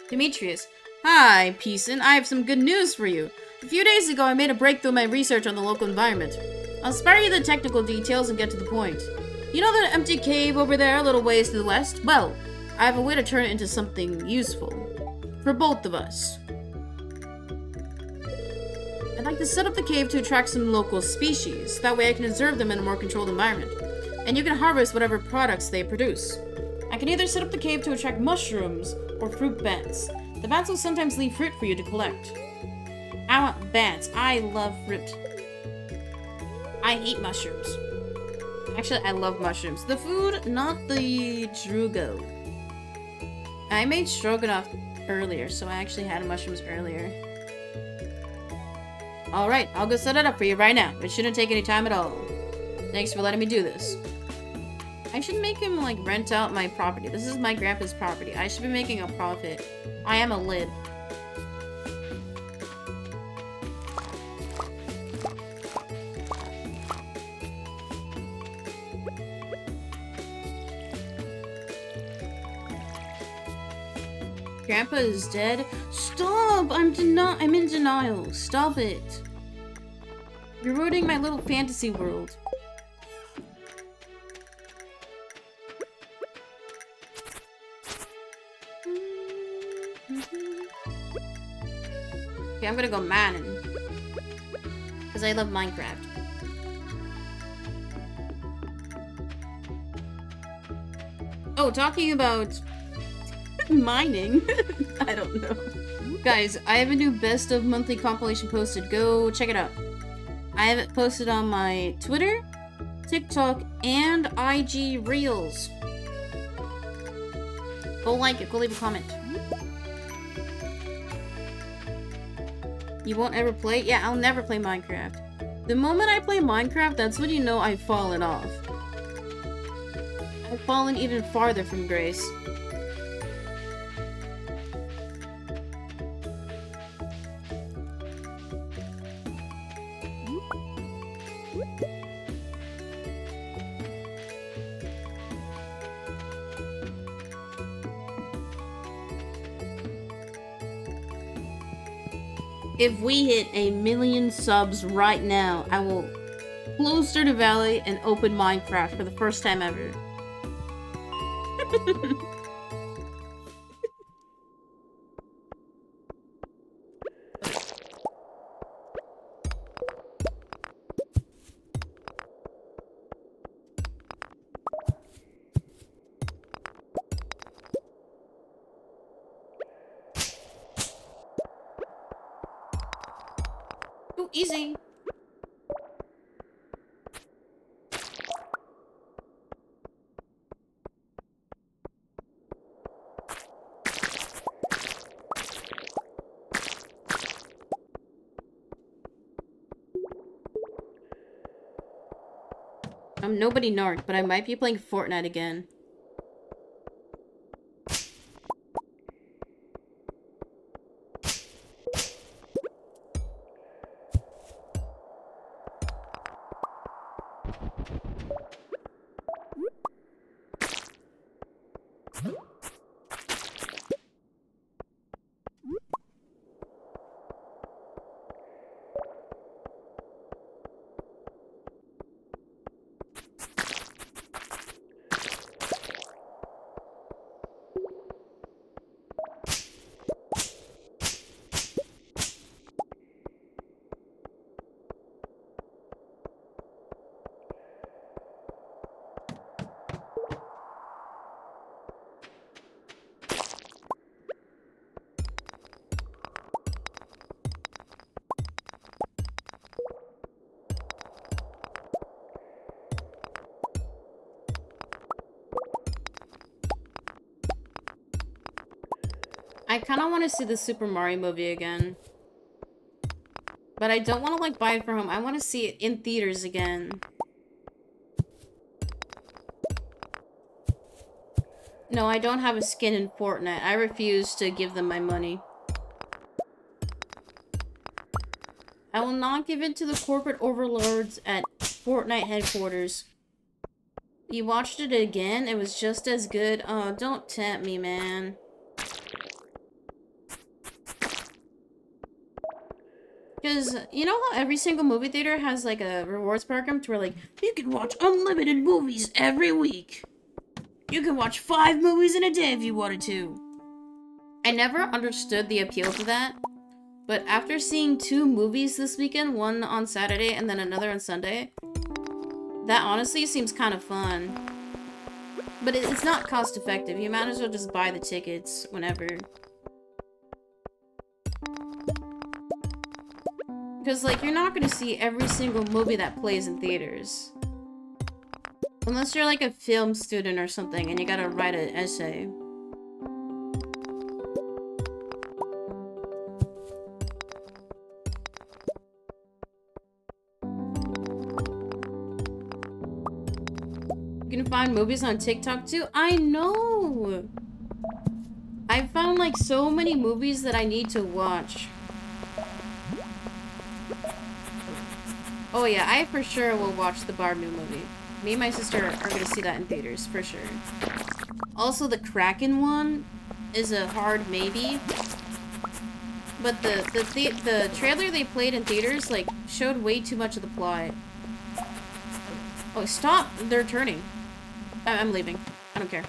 Demetrius. Hi, Peason. I have some good news for you. A few days ago, I made a breakthrough in my research on the local environment. I'll spare you the technical details and get to the point. You know that empty cave over there a little ways to the west? Well, I have a way to turn it into something useful. For both of us. I'd like to set up the cave to attract some local species. That way I can observe them in a more controlled environment. And you can harvest whatever products they produce. I can either set up the cave to attract mushrooms or fruit bats. The bats will sometimes leave fruit for you to collect. I want bats. I love fruit. I hate mushrooms. Actually, I love mushrooms. The food, not the drugo. I made stroganoff earlier, so I actually had mushrooms earlier. Alright, I'll go set it up for you right now. It shouldn't take any time at all. Thanks for letting me do this. I should make him, like, rent out my property. This is my grandpa's property. I should be making a profit. I am a lid. Grandpa is dead? Stop! I'm deni- I'm in denial. Stop it. You're ruining my little fantasy world. Okay, I'm gonna go Madden. Because I love Minecraft. Oh, talking about mining. I don't know. Guys, I have a new best of monthly compilation posted. Go check it out. I have it posted on my Twitter, TikTok, and IG Reels. Go like it. Go leave a comment. You won't ever play? Yeah, I'll never play Minecraft. The moment I play Minecraft, that's when you know I've fallen off. I've fallen even farther from grace. If we hit a million subs right now, I will close Stardew Valley and open Minecraft for the first time ever. nobody narc, but I might be playing Fortnite again. Kind of want to see the Super Mario movie again. But I don't want to, like, buy it for home. I want to see it in theaters again. No, I don't have a skin in Fortnite. I refuse to give them my money. I will not give it to the corporate overlords at Fortnite headquarters. You watched it again? It was just as good? Oh, don't tempt me, man. Because, you know how every single movie theater has, like, a rewards program to where, like, you can watch unlimited movies every week. You can watch five movies in a day if you wanted to. I never understood the appeal to that. But after seeing two movies this weekend, one on Saturday and then another on Sunday, that honestly seems kind of fun. But it's not cost effective. You might as well just buy the tickets whenever. Because, like, you're not gonna see every single movie that plays in theaters. Unless you're like a film student or something and you gotta write an essay. You can find movies on TikTok too? I know! I found like so many movies that I need to watch. Oh yeah, I for sure will watch the Barbie movie. Me and my sister are gonna see that in theaters, for sure. Also, the Kraken one is a hard maybe. But the, the, the, the trailer they played in theaters, like, showed way too much of the plot. Oh, stop! They're turning. I I'm leaving. I don't care.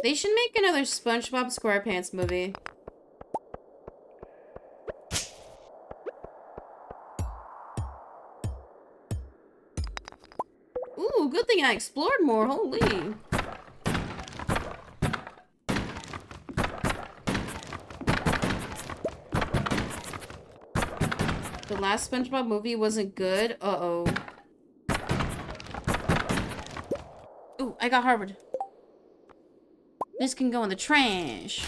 They should make another SpongeBob SquarePants movie. Ooh, good thing I explored more, holy. The last SpongeBob movie wasn't good? Uh-oh. Ooh, I got Harvard. This can go in the trash.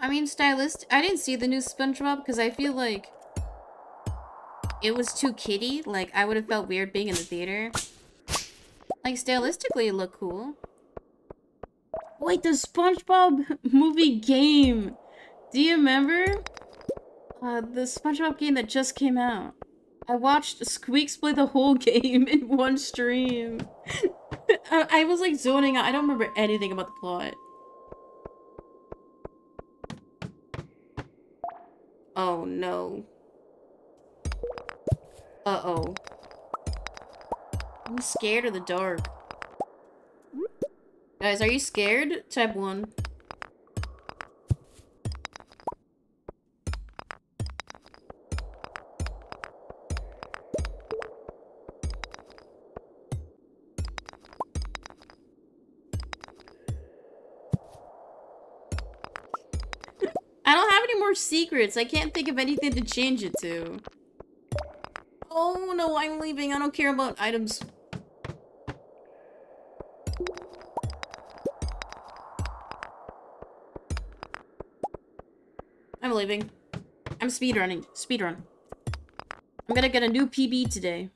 I mean, stylist. I didn't see the new SpongeBob because I feel like it was too kiddie. Like, I would have felt weird being in the theater. Like, stylistically, it looked cool. Wait, the SpongeBob movie game. Do you remember? Uh, the SpongeBob game that just came out. I watched Squeaks play the whole game in one stream. I, I was like zoning out. I don't remember anything about the plot. Oh no. Uh-oh. I'm scared of the dark. Guys, are you scared? Type 1. Secrets. I can't think of anything to change it to. Oh no, I'm leaving. I don't care about items. I'm leaving. I'm speedrunning. Speedrun. I'm gonna get a new PB today.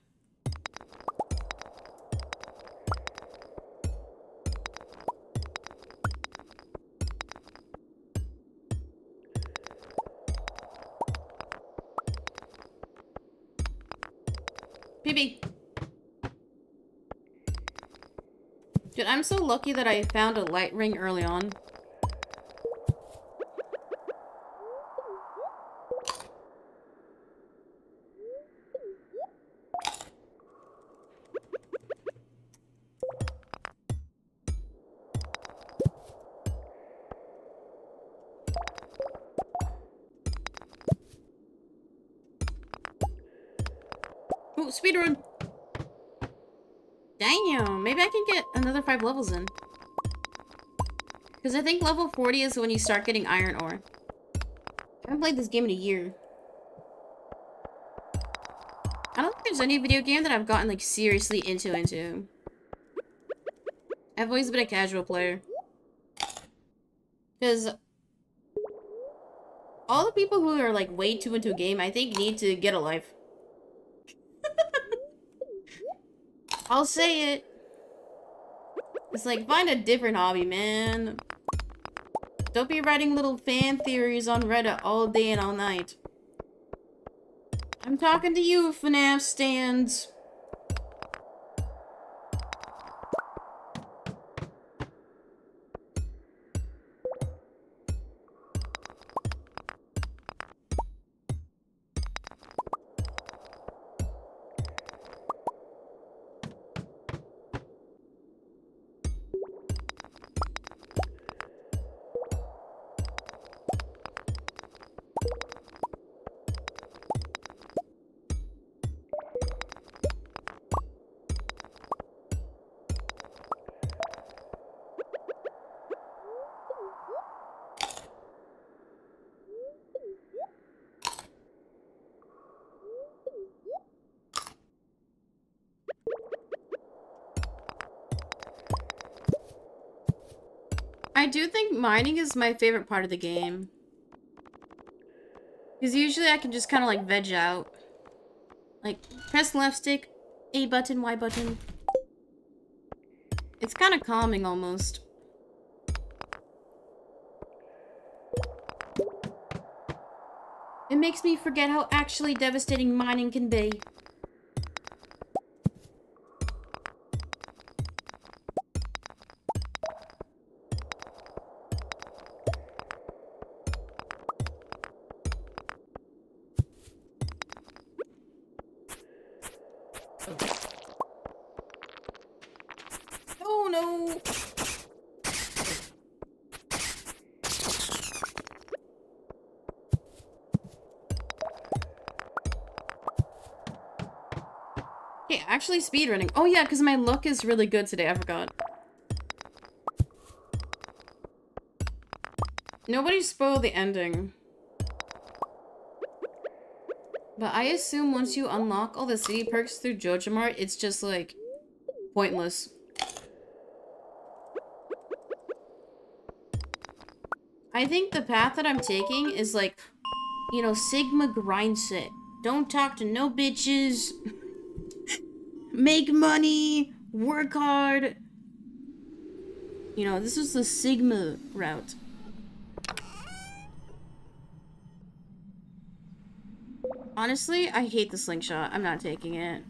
So lucky that I found a light ring early on. Ooh, speedrun! Damn, maybe I can get another five levels in. Because I think level 40 is when you start getting iron ore. I haven't played this game in a year. I don't think there's any video game that I've gotten, like, seriously into into. I've always been a casual player. Because all the people who are, like, way too into a game, I think need to get a life. I'll say it. It's like, find a different hobby, man. Don't be writing little fan theories on Reddit all day and all night. I'm talking to you, FNAF stands. I do think mining is my favorite part of the game. Because usually I can just kind of like veg out. Like, press left stick, A button, Y button. It's kind of calming almost. It makes me forget how actually devastating mining can be. Actually speedrunning. Oh yeah, because my look is really good today, I forgot. Nobody spoiled the ending. But I assume once you unlock all the city perks through JojaMart, it's just like pointless. I think the path that I'm taking is like, you know, Sigma grind set. Don't talk to no bitches. Make money. Work hard. You know, this is the Sigma route. Honestly, I hate the slingshot. I'm not taking it.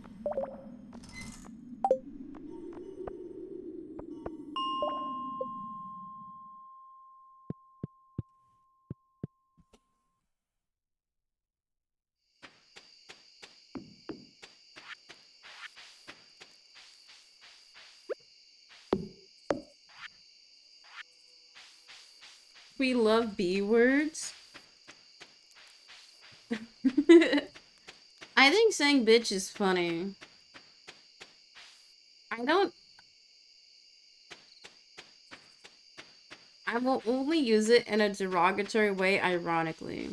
Love B words. I think saying bitch is funny. I don't... I will only use it in a derogatory way, ironically.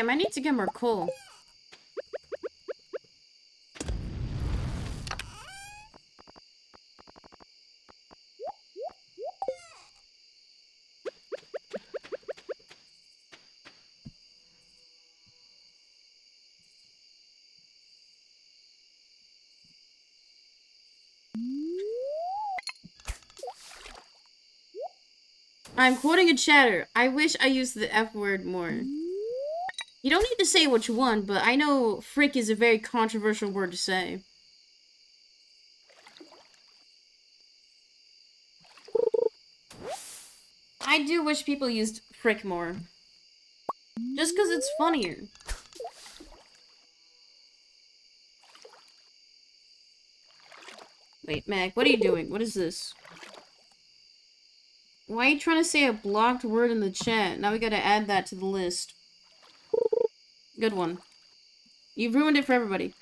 Damn, I need to get more coal. I'm quoting a chatter. I wish I used the F word more. You don't need to say what you want, but I know frick is a very controversial word to say. I do wish people used frick more. Just because it's funnier. Wait, Meg, what are you doing? What is this? Why are you trying to say a blocked word in the chat? Now we gotta add that to the list. Good one. You've ruined it for everybody.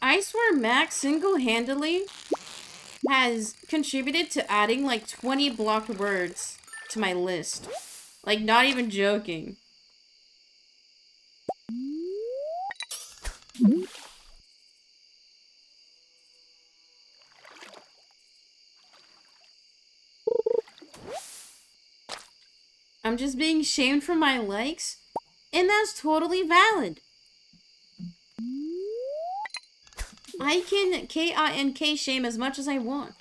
I swear Max single-handedly has contributed to adding like 20 blocked words to my list. Like, not even joking. Just being shamed for my likes, and that's totally valid. I can K-I-N-K shame as much as I want.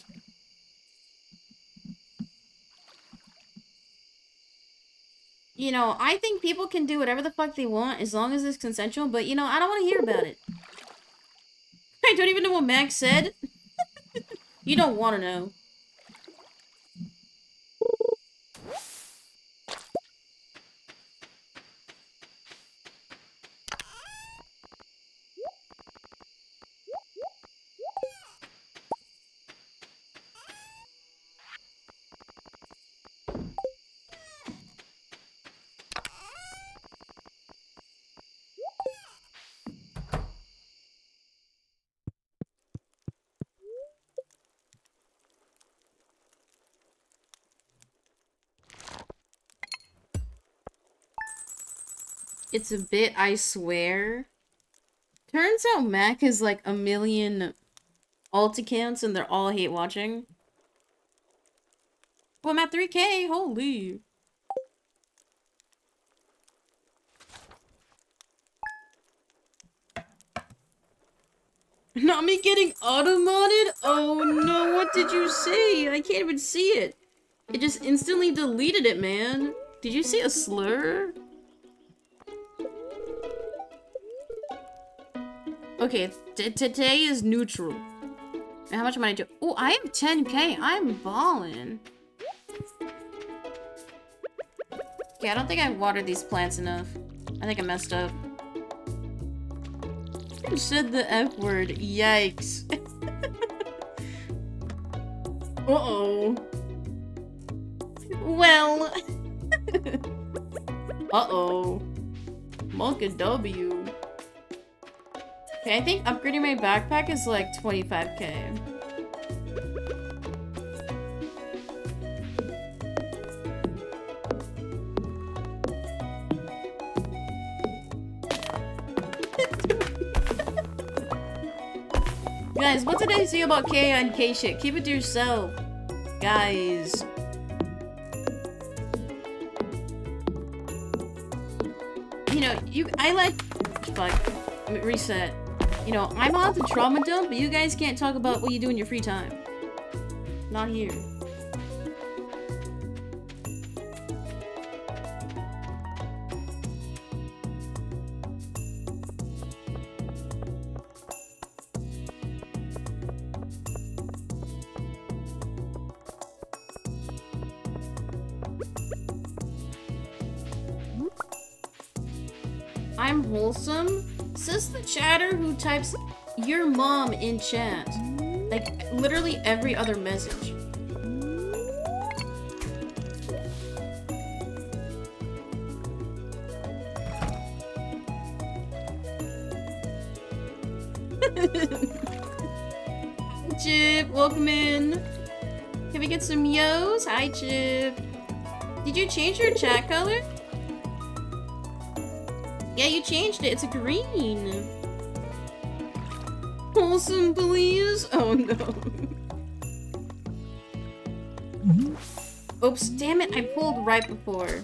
You know, I think people can do whatever the fuck they want as long as it's consensual, but you know, I don't want to hear about it. I don't even know what Max said. you don't want to know. It's a bit, I swear. Turns out Mac has like a million alt accounts and they're all hate watching. Well, I'm at 3k, holy. Not me getting auto-modded? Oh no, what did you say? I can't even see it. It just instantly deleted it, man. Did you see a slur? Okay, today is neutral. How much money do- Oh, I have 10k. I'm balling. Okay, I don't think I watered these plants enough. I think I messed up. I said the F word. Yikes. Uh-oh. Well. Uh-oh. Mocha W. Okay, I think upgrading my backpack is like 25k. Guys, what did I say about K and K shit? Keep it to yourself. Guys. You know, you- I like- fuck. Reset. You know, I'm on the trauma dump, but you guys can't talk about what you do in your free time. Not here. Your mom in chat. Like, literally every other message. Chip, welcome in. Can we get some yos? Hi, Chip. Did you change your chat color? Yeah, you changed it. It's a green. Please. Oh no. Mm-hmm. Oops, damn it, I pulled right before.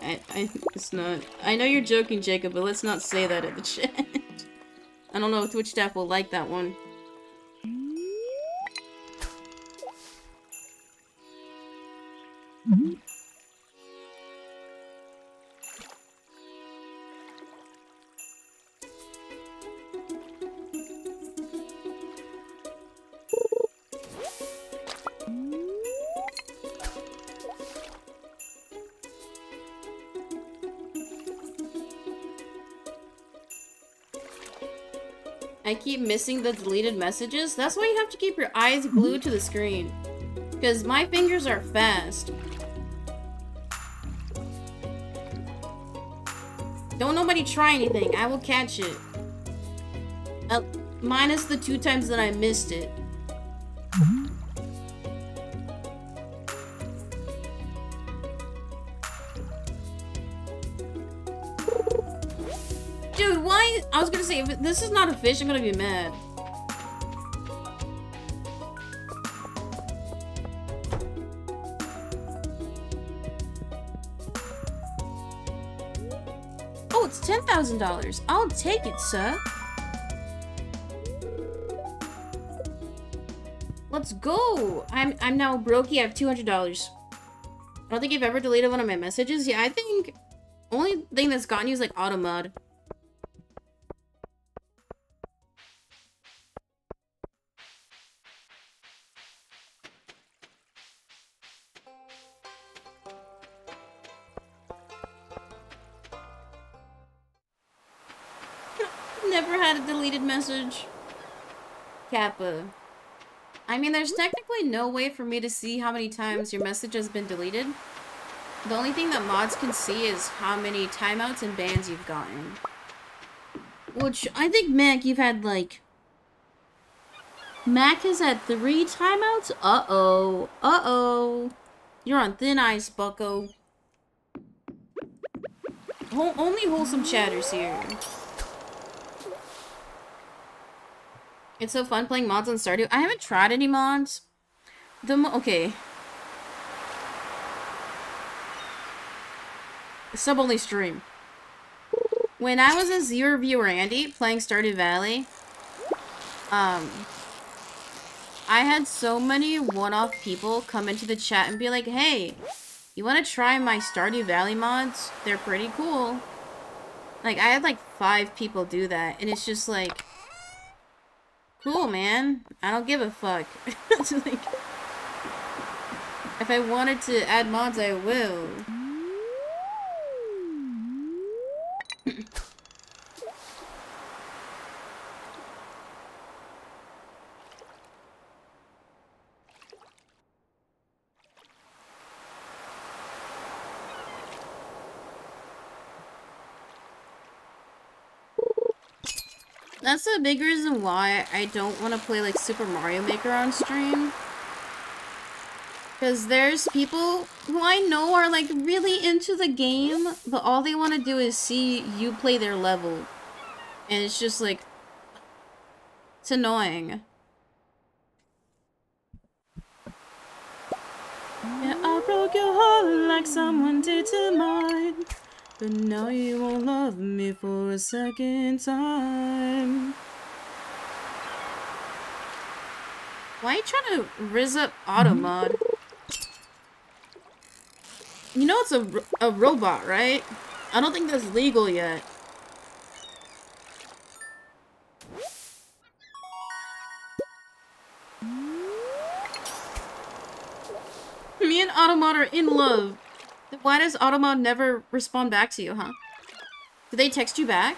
I, I, it's not. I know you're joking, Jacob, but let's not say that at the chat. I don't know if Twitch staff will like that one. Keep missing the deleted messages. That's why you have to keep your eyes glued to the screen. Because my fingers are fast. Don't nobody try anything. I will catch it. Uh, minus the two times that I missed it. this is not a fish, I'm gonna be mad. Oh, it's $10,000. I'll take it, sir. Let's go! I'm I'm now brokey. I have two hundred dollars. I don't think I've ever deleted one of my messages. Yeah, I think only thing that's gotten you is like auto mod. Message. Kappa. I mean, there's technically no way for me to see how many times your message has been deleted. The only thing that mods can see is how many timeouts and bans you've gotten. Which, I think, Mac, you've had, like... Mac has had three timeouts? Uh-oh. Uh-oh. You're on thin ice, bucko. Ho only wholesome chatters here. It's so fun playing mods on Stardew. I haven't tried any mods. The mo okay. Sub only stream. When I was a zero viewer Andy playing Stardew Valley, um, I had so many one-off people come into the chat and be like, "Hey, you want to try my Stardew Valley mods? They're pretty cool." Like I had like five people do that, and it's just like Cool, man. I don't give a fuck. like, if I wanted to add mods, I will. That's a big reason why I don't want to play like Super Mario Maker on stream. Because there's people who I know are like really into the game, but all they want to do is see you play their level. And it's just like, it's annoying. Yeah, I broke your heart like someone did to mine. But now you won't love me for a second time. Why are you trying to riz up Automod? You know it's a, a robot, right? I don't think that's legal yet. Me and Automod are in love. Why does Automod never respond back to you, huh? Do they text you back?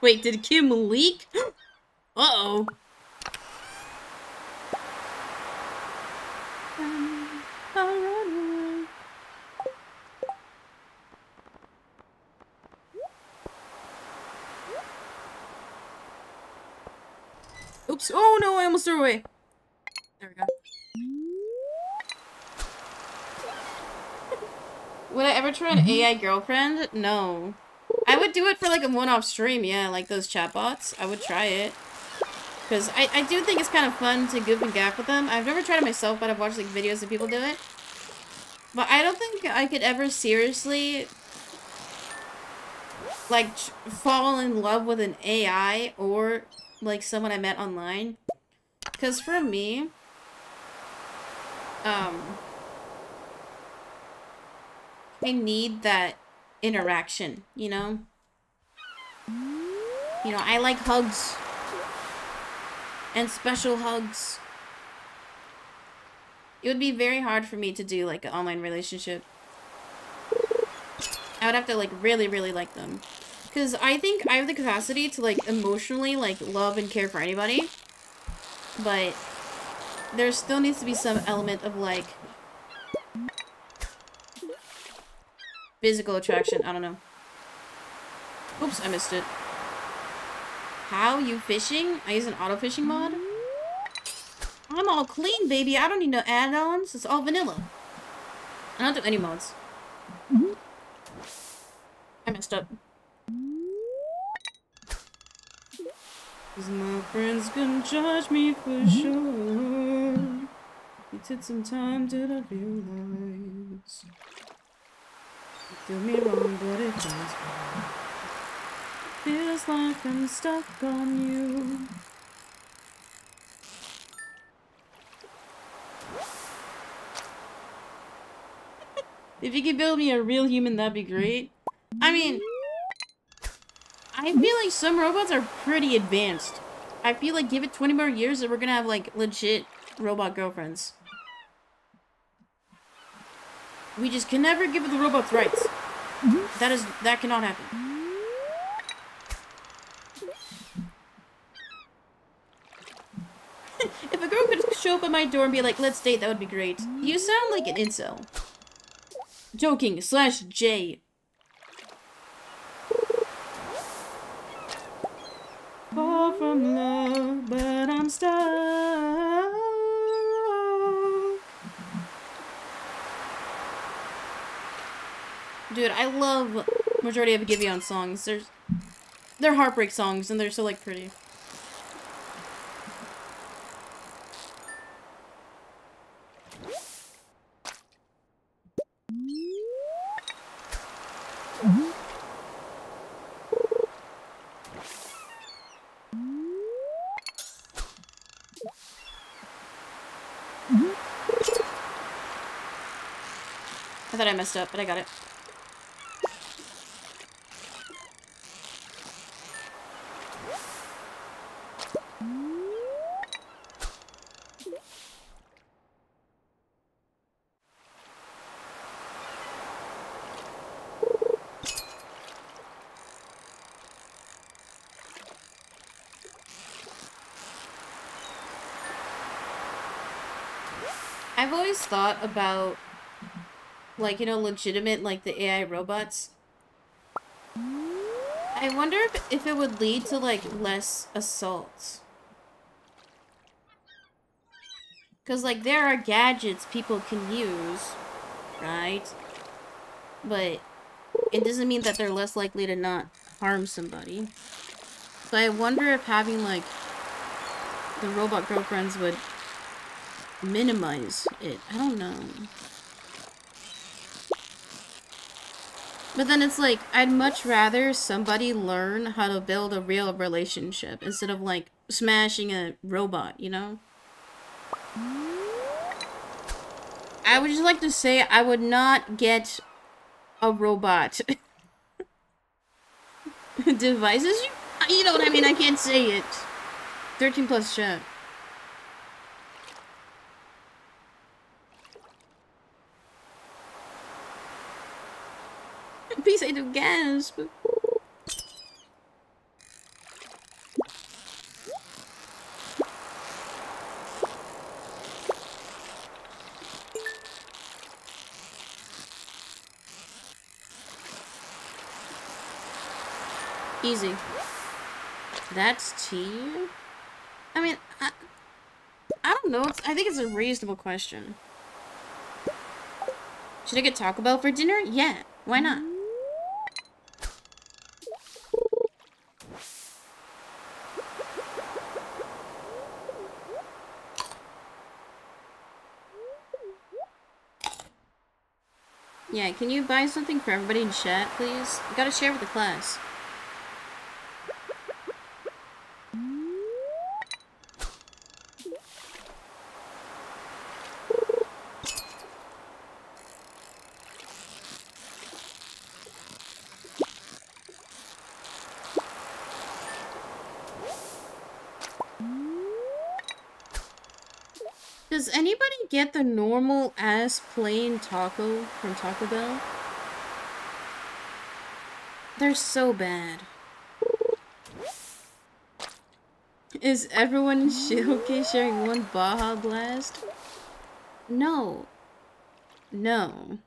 Wait, did Kim leak? Uh-oh. Oops. Oh no, I almost threw away. There we go. Would I ever try an AI girlfriend? No. Would do it for like a one-off stream, yeah, like those chatbots. I would try it. Because I, I do think it's kind of fun to goof and gaff with them. I've never tried it myself, but I've watched like videos of people do it. But I don't think I could ever seriously like fall in love with an AI or like someone I met online. Because for me, um, I need that interaction, you know? You know, I like hugs and special hugs. It would be very hard for me to do like an online relationship. I would have to like really, really like them. Because I think I have the capacity to like emotionally like love and care for anybody. But there still needs to be some element of like physical attraction. I don't know. Oops, I missed it. How? You fishing? I use an auto fishing mod? I'm all clean, baby. I don't need no add-ons. It's all vanilla. I don't do any mods. I messed up. Cause my friends gonna judge me for sure. It took some time to realize. You do me wrong, but it right. Feels like I'm stuck on you. if you could build me a real human, that'd be great. I mean, I feel like some robots are pretty advanced. I feel like give it 20 more years and we're gonna have like legit robot girlfriends. We just can never give the robots rights. That is that cannot happen. If a girl could show up at my door and be like, let's date, that would be great. You sound like an incel. Joking, slash J. Far from love, but I'm stuck. Dude, I love majority of Giveon songs. There's they're heartbreak songs and they're so like pretty. Messed up, but I got it. I've always thought about, like, you know, legitimate, like, the AI robots. I wonder if, if it would lead to, like, less assaults. Because, like, there are gadgets people can use, right? But it doesn't mean that they're less likely to not harm somebody. So I wonder if having, like, the robot girlfriends would minimize it. I don't know. But then it's like, I'd much rather somebody learn how to build a real relationship instead of like smashing a robot, you know? I would just like to say I would not get a robot. Devices? You, you know what I mean? I can't say it. 13 plus chat. Please, I do gasp. Easy. That's tea? I mean, I, I don't know. I think it's a reasonable question. Should I get Taco Bell for dinner? Yeah. Why not? Yeah, can you buy something for everybody in chat, please? You gotta share with the class. Does the normal ass plain taco from Taco Bell? They're so bad. Is everyone in sharing one Baja Blast? No. No.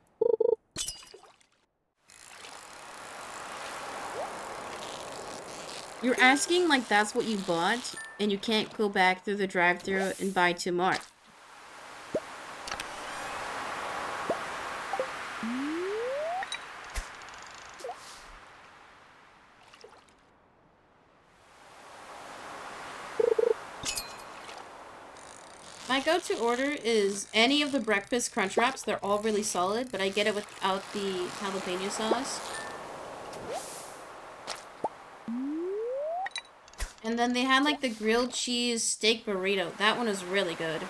You're asking like that's what you bought? and you can't go back through the drive-thru and buy two more. Go-to order is any of the breakfast crunch wraps. They're all really solid, but I get it without the jalapeno sauce. And then they had like the grilled cheese steak burrito. That one was really good.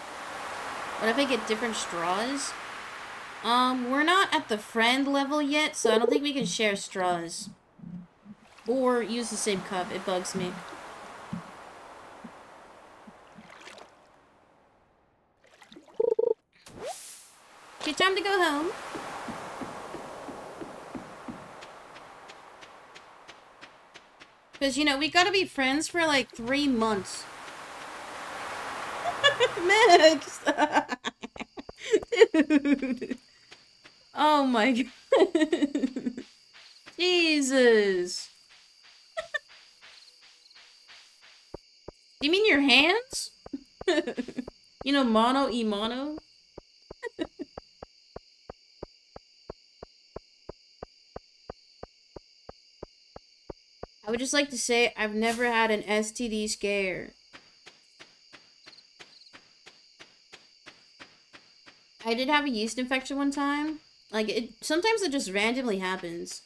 What if I get different straws? Um, we're not at the friend level yet, so I don't think we can share straws. Or use the same cup. It bugs me. Okay, time to home. Because, you know, we gotta be friends for like three months. Max! Dude. Oh my god. Jesus. you mean your hands? you know, mono e mono? I would just like to say I've never had an STD scare. I did have a yeast infection one time. Like, it sometimes it just randomly happens.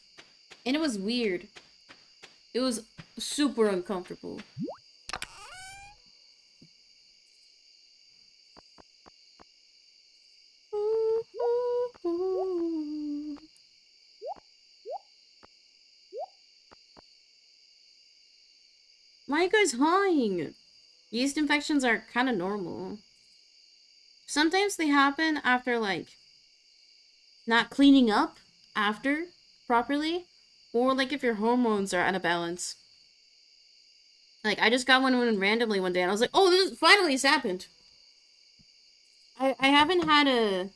And it was weird. It was super uncomfortable. Are hawing? Yeast infections are kind of normal. Sometimes they happen after, like, not cleaning up after properly. Or, like, if your hormones are out of balance. Like, I just got one, randomly one day, and I was like, oh, this finally it's happened. I, I haven't had a...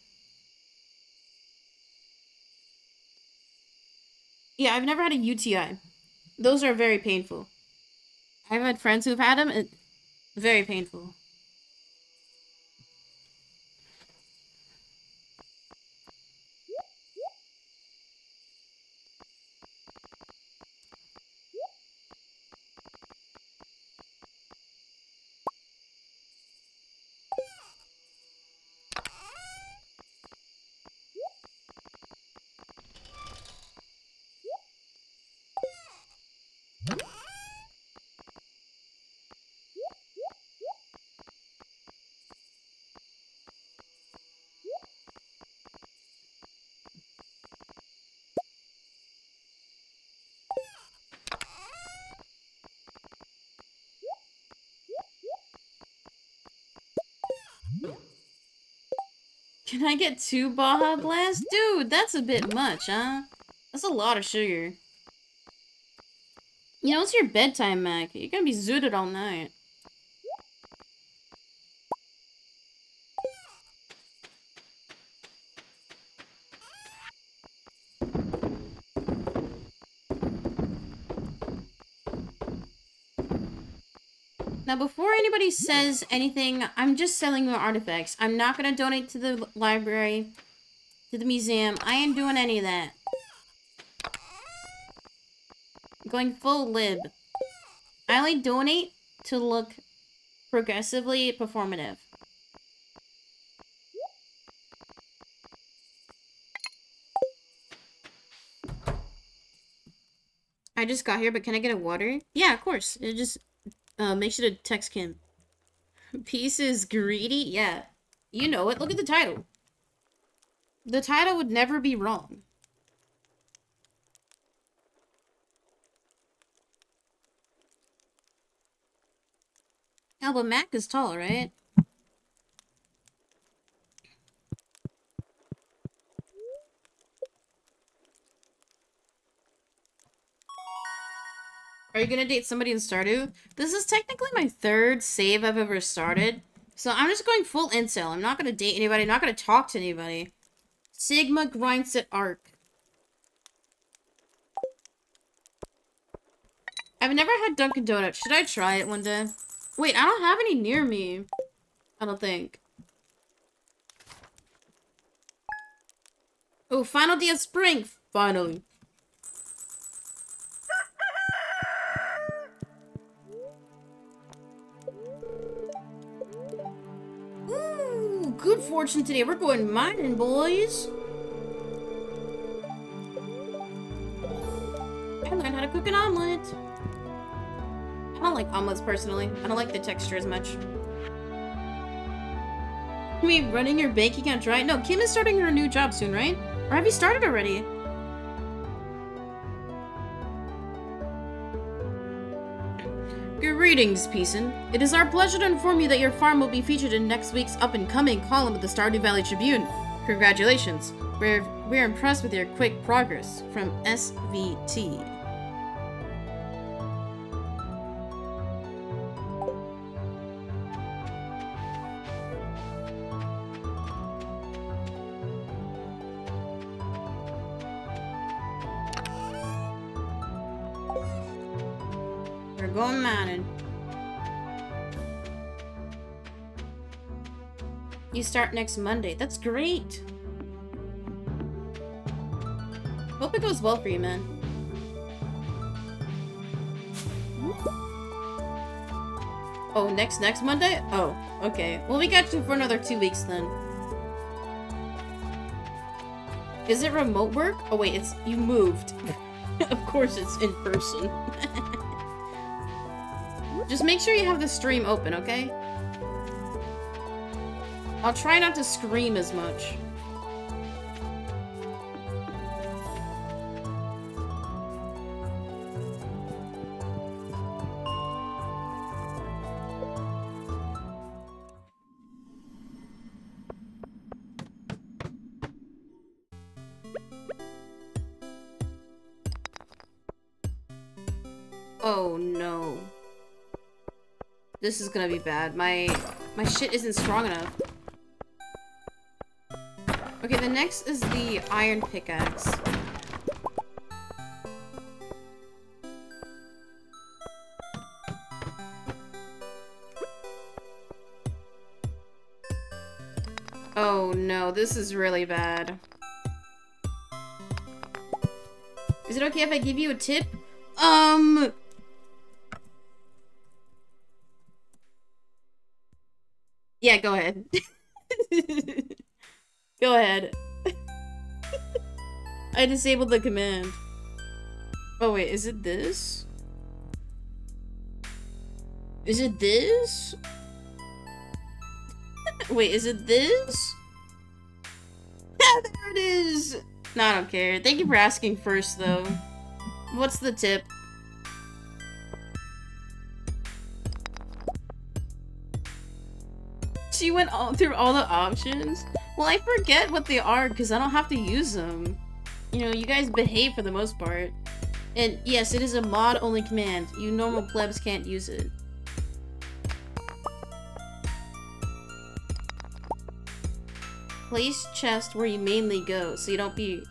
Yeah, I've never had a UTI. Those are very painful. I've had friends who've had them. It's very painful. Can I get two Baja Blast? Dude, that's a bit much, huh? That's a lot of sugar. You know, it's your bedtime, Mac. You're gonna be zooted all night. Now, before anybody says anything, I'm just selling your artifacts. I'm not going to donate to the library, to the museum. I ain't doing any of that. Going full lib. I only donate to look progressively performative. I just got here, but can I get a water? Yeah, of course. It just uh, make sure to text Kim. Peace is greedy? Yeah. You know it. Look at the title. The title would never be wrong. Oh, but Mac is tall, right? You gonna date somebody in Stardew? This is technically my third save I've ever started. So I'm just going full incel. I'm not gonna date anybody. I'm not gonna talk to anybody. Sigma grinds at Arc. I've never had Dunkin' Donuts. Should I try it one day? Wait, I don't have any near me. I don't think. Oh, final day of spring. Finally. Fortune today. We're going mining, boys. I learned how to cook an omelet. I don't like omelets personally. I don't like the texture as much. I mean, running your bank account dry? No, Kim is starting her new job soon, right? Or have you started already? Greetings, Peason. It is our pleasure to inform you that your farm will be featured in next week's up-and-coming column of the Stardew Valley Tribune. Congratulations. We're, we're impressed with your quick progress. From SVT. Start next Monday. That's great. Hope it goes well for you, man. Oh, next next Monday? Oh, okay. Well, we got you for another two weeks then. Is it remote work? Oh wait, it's you moved. of course it's in person. Just make sure you have the stream open, okay? I'll try not to scream as much. Oh no. This is gonna be bad. My my shit isn't strong enough. The next is the iron pickaxe. Oh no, this is really bad. Is it okay if I give you a tip? Um... Yeah, go ahead. go ahead. I disabled the command. Oh wait, is it this? Is it this? wait, is it this? there it is! No, I don't care. Thank you for asking first, though. What's the tip? She went all through all the options? Well, I forget what they are because I don't have to use them. You know, you guys behave for the most part. And yes, it is a mod-only command. You normal plebs can't use it. Place chest where you mainly go, so you don't be...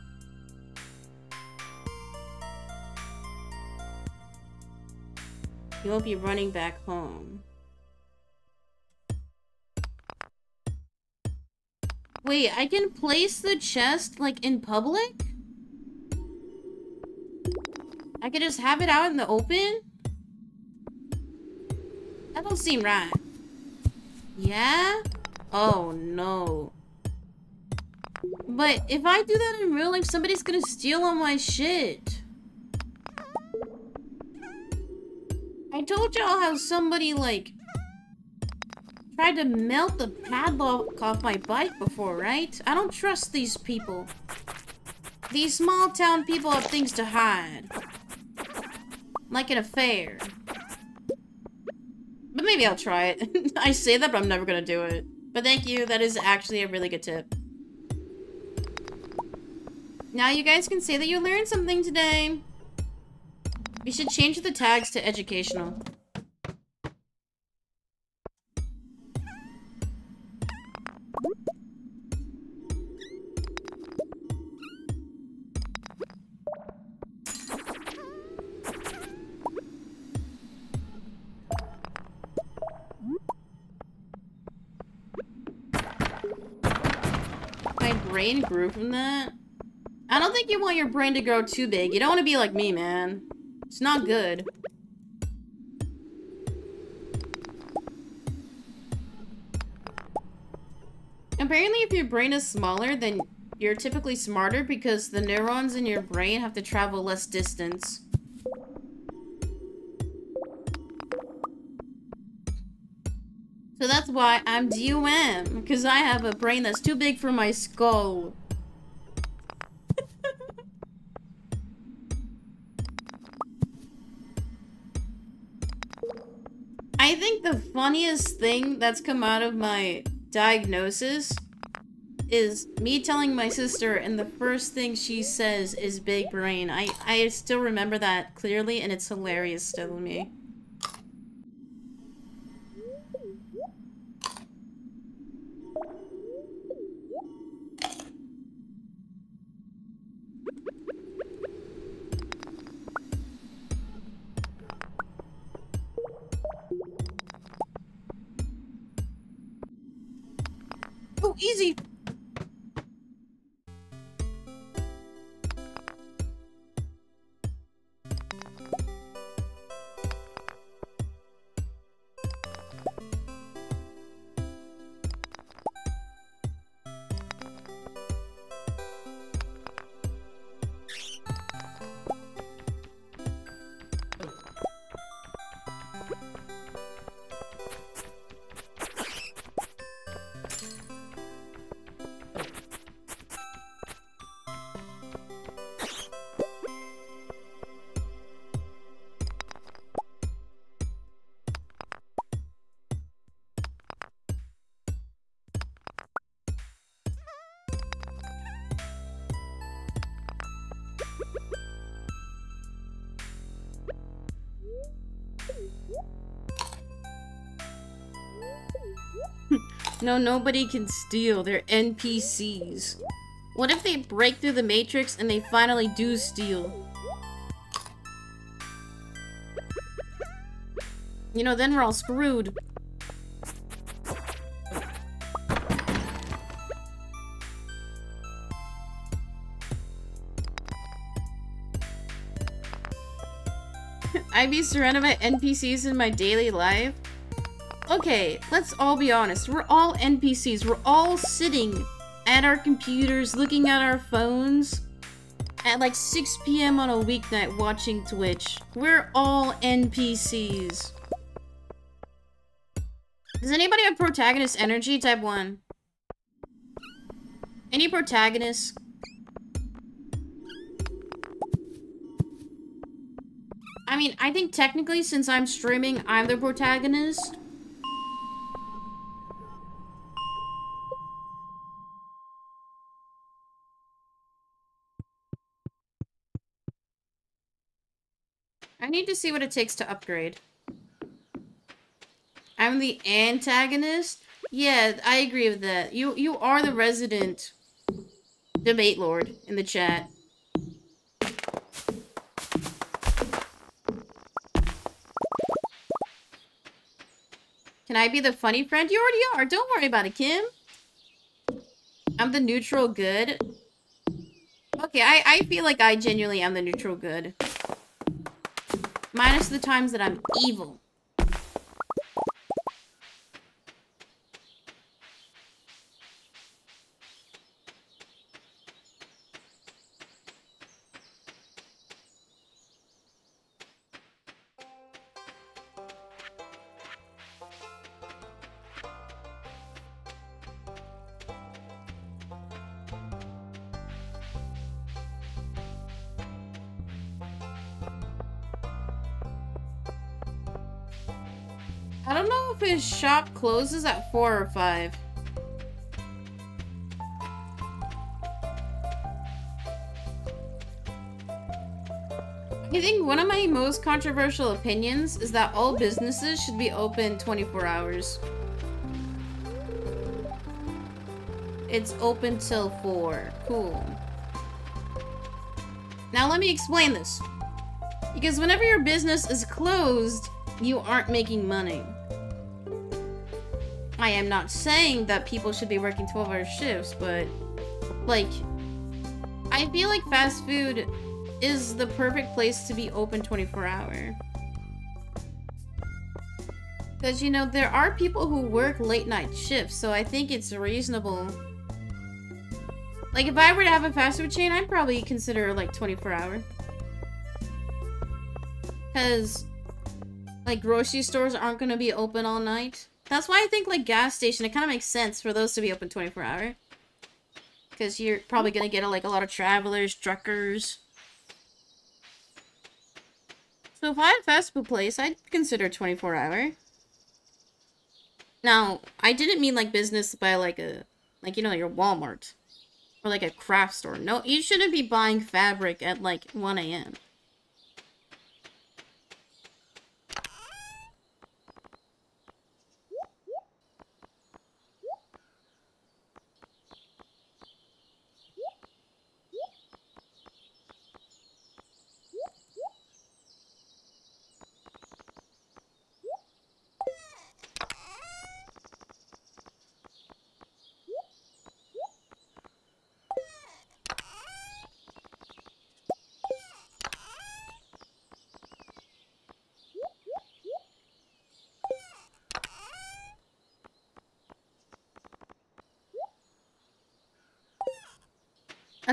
You won't be running back home. Wait, I can place the chest, like, in public? I could just have it out in the open? That don't seem right. Yeah? Oh, no. But if I do that in real life, somebody's gonna steal all my shit. I told y'all how somebody, like, tried to melt the padlock off my bike before, right? I don't trust these people. These small town people have things to hide. Like an affair. But maybe I'll try it. I say that, but I'm never gonna do it. But thank you, that is actually a really good tip. Now you guys can say that you learned something today. We should change the tags to educational. Brain grew from that. I don't think you want your brain to grow too big. You don't want to be like me, man. It's not good. Apparently, if your brain is smaller, then you're typically smarter because the neurons in your brain have to travel less distance. So that's why I'm DUM, because I have a brain that's too big for my skull. I think the funniest thing that's come out of my diagnosis is me telling my sister and the first thing she says is big brain. I, I still remember that clearly and it's hilarious still to me. Easy! No, nobody can steal. They're NPCs. What if they break through the matrix and they finally do steal? You know, then we're all screwed. I be surrounded by NPCs in my daily life? Okay, let's all be honest. We're all NPCs. We're all sitting at our computers, looking at our phones at like 6 p.m. on a weeknight watching Twitch. We're all NPCs. Does anybody have protagonist energy? Type 1. Any protagonists? I mean, I think technically since I'm streaming, I'm the protagonist. Need to see what it takes to upgrade. I'm the antagonist? Yeah, I agree with that. You you are the resident debate lord in the chat. Can I be the funny friend? You already are. Don't worry about it, Kim. I'm the neutral good. Okay, I, I feel like I genuinely am the neutral good. Minus the times that I'm evil. Closes at 4 or 5. I think one of my most controversial opinions is that all businesses should be open 24 hours. It's open till 4. Cool. Now let me explain this. Because whenever your business is closed, you aren't making money. I am not saying that people should be working 12 hour shifts, but like, I feel like fast food is the perfect place to be open 24 hour. Because, you know, there are people who work late night shifts, so I think it's reasonable. Like, if I were to have a fast food chain, I'd probably consider, like, 24 hour. Because, like, grocery stores aren't going to be open all night. That's why I think, like, gas station, it kind of makes sense for those to be open 24 hour. Because you're probably going to get, like, a lot of travelers, truckers. So if I had a fast food place, I'd consider 24 hour. Now, I didn't mean, like, business by, like, a, like, you know, your Walmart. Or, like, a craft store. No, you shouldn't be buying fabric at, like, 1 a.m.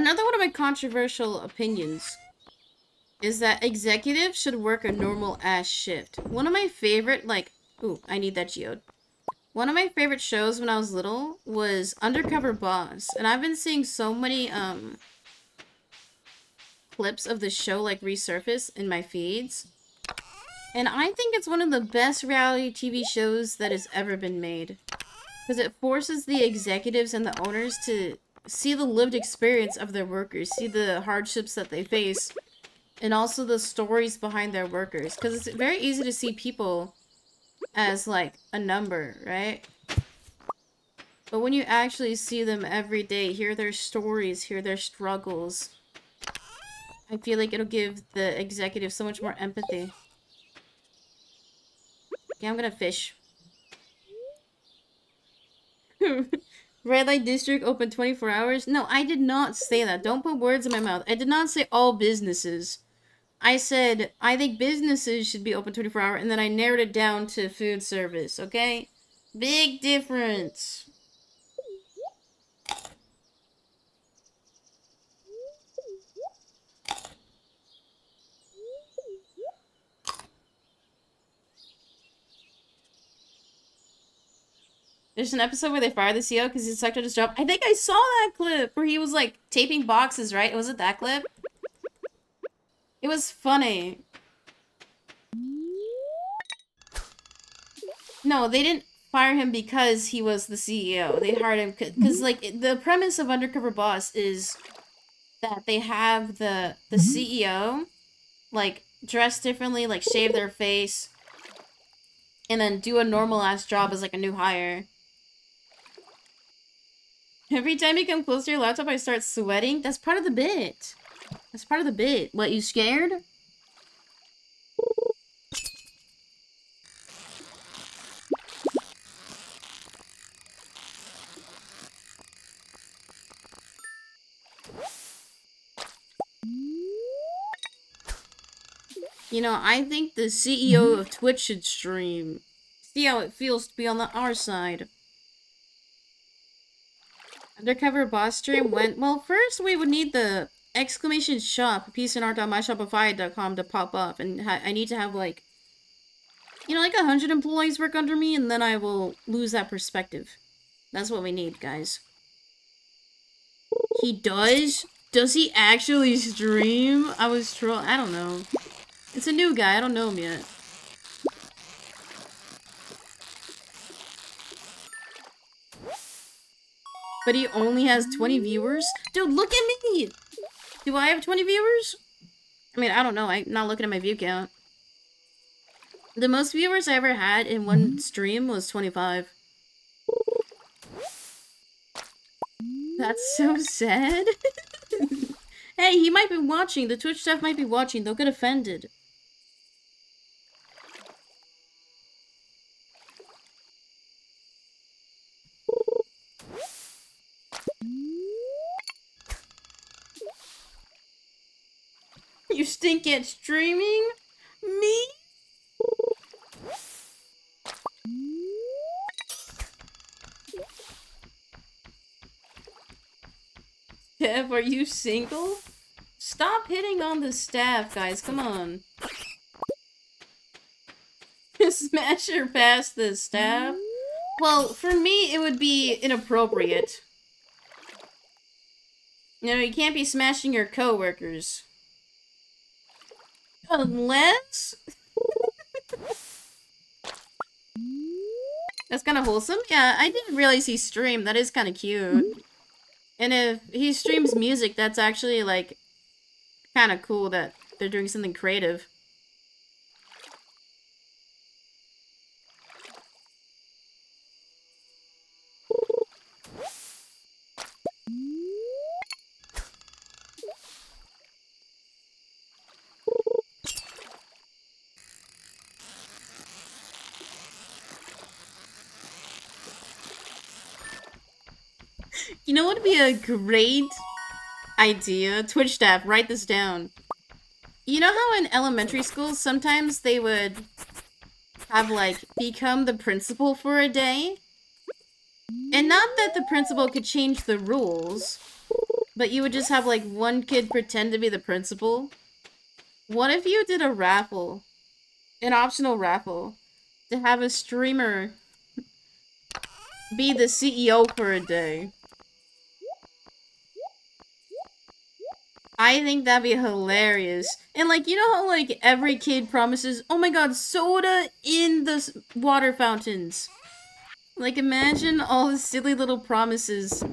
Another one of my controversial opinions is that executives should work a normal ass shift. One of my favorite, like, ooh, I need that geode. One of my favorite shows when I was little was Undercover Boss, and I've been seeing so many, um, clips of the show, like, resurface in my feeds. And I think it's one of the best reality TV shows that has ever been made. Because it forces the executives and the owners to see the lived experience of their workers, see the hardships that they face, and also the stories behind their workers. Because it's very easy to see people as, like, a number, right? But when you actually see them every day, hear their stories, hear their struggles, I feel like it'll give the executive so much more empathy. Yeah, I'm gonna fish. Red light district open 24 hours? No, I did not say that. Don't put words in my mouth. I did not say all businesses. I said, I think businesses should be open 24 hour, and then I narrowed it down to food service, okay? Big difference. There's an episode where they fired the CEO because he sucked at his job. I think I saw that clip where he was like taping boxes, right? Was it that clip? It was funny. No, they didn't fire him because he was the CEO. They hired him because, like, the premise of Undercover Boss is that they have the the mm-hmm. CEO, like, dress differently, like, shave their face, and then do a normal ass job as like a new hire. Every time you come close to your laptop, I start sweating. That's part of the bit. That's part of the bit. What, you scared? You know, I think the CEO of Twitch should stream. See how it feels to be on the our side. Undercover boss stream went... Well, first we would need the exclamation shop, peaceinart.myshopify.com to pop up. And I need to have, like... You know, like a hundred employees work under me, and then I will lose that perspective. That's what we need, guys. He does? Does he actually stream? I was troll- I don't know. It's a new guy, I don't know him yet. But he only has 20 viewers? Dude, look at me! Do I have 20 viewers? I mean, I don't know. I'm not looking at my view count. The most viewers I ever had in one mm-hmm. stream was 25. That's so sad. hey, he might be watching. The Twitch staff might be watching. They'll get offended. Stink at streaming? Me? Kev, are you single? Stop hitting on the staff, guys. Come on. Smash her past the staff? Well, for me, it would be inappropriate. You know, you can't be smashing your coworkers. Unless... That's kind of wholesome. Yeah, I didn't realize he streamed. That is kind of cute. And if he streams music, that's actually, like, kind of cool that they're doing something creative. You know what would be a great idea? Twitch staff, write this down. You know how in elementary school sometimes they would have, like, become the principal for a day? And not that the principal could change the rules, but you would just have, like, one kid pretend to be the principal. What if you did a raffle? An optional raffle. To have a streamer be the CEO for a day. I think that'd be hilarious. And like, you know how like every kid promises, oh my god, soda in the water fountains. Like imagine all the silly little promises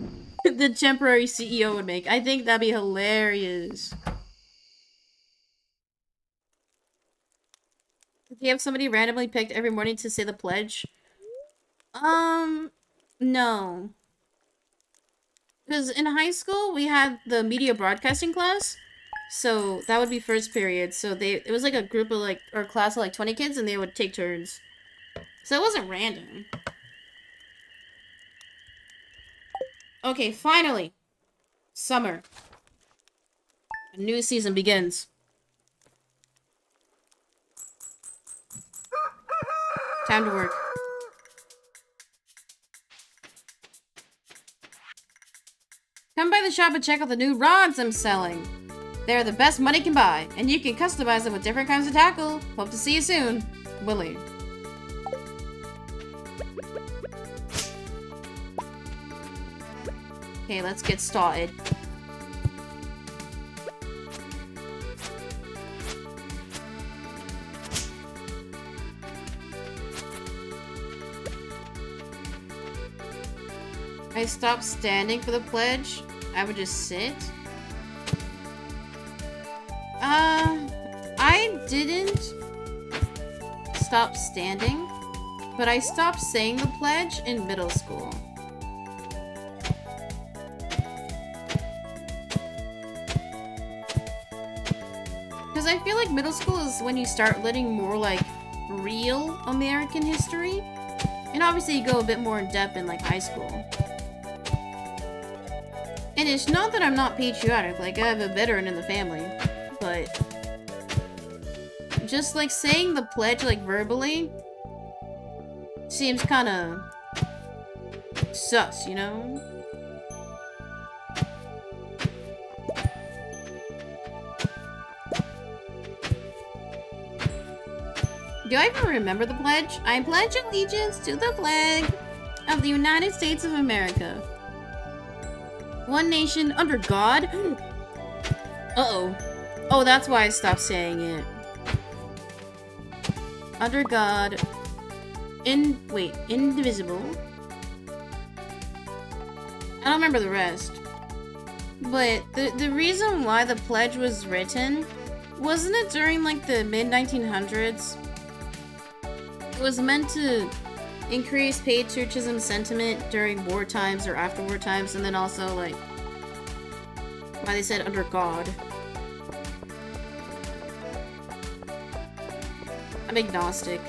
the temporary CEO would make. I think that'd be hilarious. Do you have somebody randomly picked every morning to say the pledge? Um, no. Because in high school, we had the media broadcasting class. So that would be first period. So they it was like a group of like, or class of like 20 kids, and they would take turns. So it wasn't random. Okay, finally. Summer. A new season begins. Time to work. Come by the shop and check out the new rods I'm selling. They're the best money can buy, and you can customize them with different kinds of tackle. Hope to see you soon. Willy. Okay, let's get started. I stopped standing for the pledge. I would just sit. Uh, I didn't stop standing, but I stopped saying the pledge in middle school. Because I feel like middle school is when you start learning more like real American history. And obviously you go a bit more in depth in like high school. And it's not that I'm not patriotic, like I have a veteran in the family, but just like saying the pledge like verbally seems kind of sus, you know? Do I even remember the pledge? I pledge allegiance to the flag of the United States of America one nation under God? Uh-oh. Oh, that's why I stopped saying it. Under God. In- wait, indivisible? I don't remember the rest. But the, the reason why the pledge was written, wasn't it during like the mid-1900s? It was meant to increase patriotism sentiment during war times or after war times, and then also, like, why they said under God. I'm agnostic.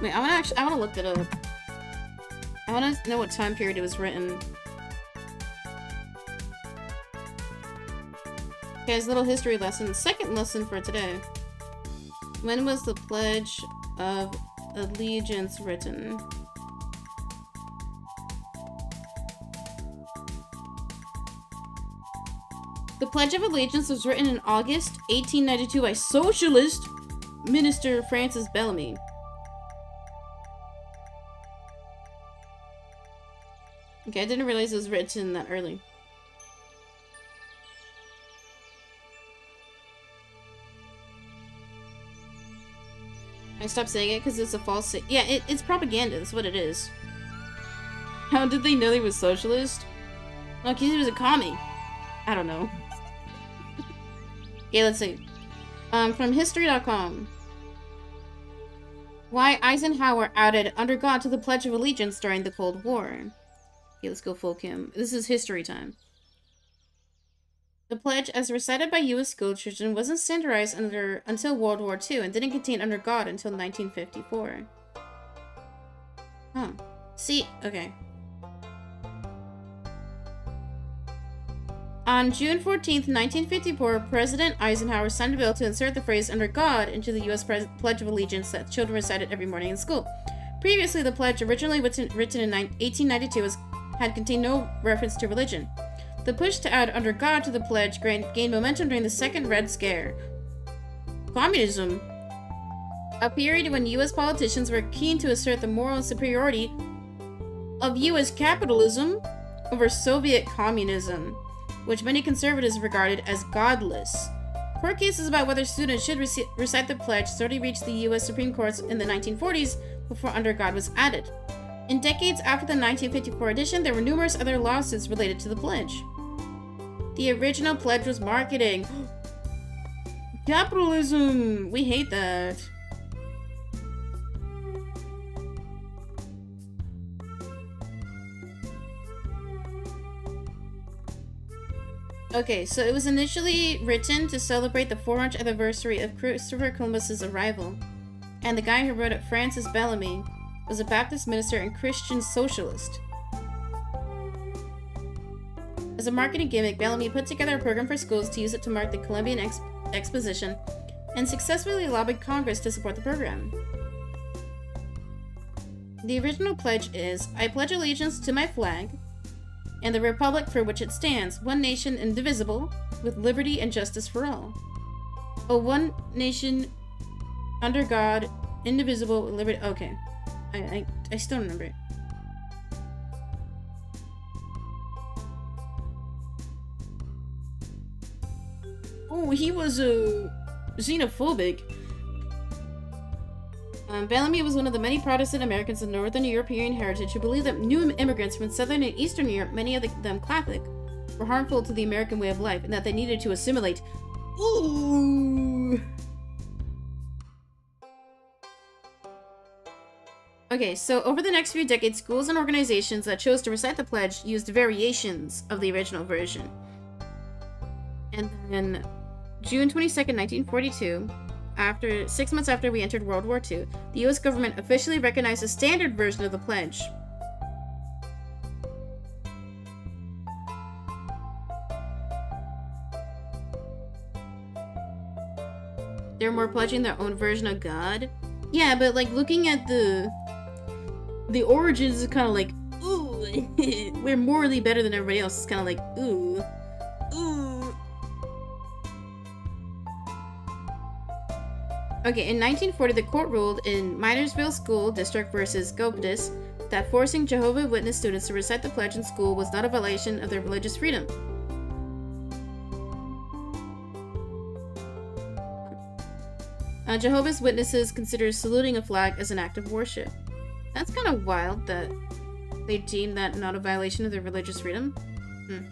Wait, I wanna actually- I wanna look it up. I wanna know what time period it was written. Guys, little history lesson. Second lesson for today. When was the Pledge of Allegiance written? The Pledge of Allegiance was written in August 1892 by socialist minister Francis Bellamy. Okay, I didn't realize it was written that early. I stopped saying it because it's a false. Yeah, it, it's propaganda. That's what it is. How did they know he was socialist? Well, because he was a commie. I don't know. okay, let's see. Um, from History.com. Why Eisenhower added under God to the Pledge of Allegiance during the Cold War. Okay, let's go full Kim. This is history time. The pledge, as recited by U.S. schoolchildren, wasn't standardized under, until World War II and didn't contain under God until 1954. Huh. See, okay. On June 14, 1954, President Eisenhower signed a bill to insert the phrase under God into the U.S. Pledge of Allegiance that children recited every morning in school. Previously, the pledge, originally written, written in 1892, was, had contained no reference to religion. The push to add under God to the pledge gained momentum during the Second Red Scare. Communism. A period when U.S. politicians were keen to assert the moral superiority of U.S. capitalism over Soviet communism, which many conservatives regarded as godless. Court cases about whether students should rec recite the pledge started reached the U.S. Supreme Court in the 1940s before under God was added. In decades after the 1954 edition, there were numerous other lawsuits related to the pledge. The original pledge was marketing. Capitalism! We hate that. Okay, so it was initially written to celebrate the 400th anniversary of Christopher Columbus's arrival. And the guy who wrote it, Francis Bellamy, was a Baptist minister and Christian socialist. As a marketing gimmick, Bellamy put together a program for schools to use it to mark the Columbian Ex Exposition and successfully lobbied Congress to support the program. The original pledge is I pledge allegiance to my flag and the republic for which it stands, one nation indivisible, with liberty and justice for all. Oh, one nation under God, indivisible, with liberty. Okay. I, I, I still remember it. He was uh, xenophobic. Um, Bellamy was one of the many Protestant Americans of Northern European heritage who believed that new immigrants from Southern and Eastern Europe, many of them Catholic, were harmful to the American way of life and that they needed to assimilate. Ooh. Okay, so over the next few decades, schools and organizations that chose to recite the pledge used variations of the original version. And then June 22nd, 1942, after six months after we entered World War II, the US government officially recognized a standard version of the pledge. They're more pledging their own version of God. Yeah, but like looking at the the origins is kind of like, ooh, we're morally better than everybody else. It's kind of like, ooh. Okay, in 1940, the court ruled in Minersville School District versus Gobitis that forcing Jehovah Witness students to recite the pledge in school was not a violation of their religious freedom. Uh, Jehovah's Witnesses consider saluting a flag as an act of worship. That's kind of wild that they deem that not a violation of their religious freedom. Hmm.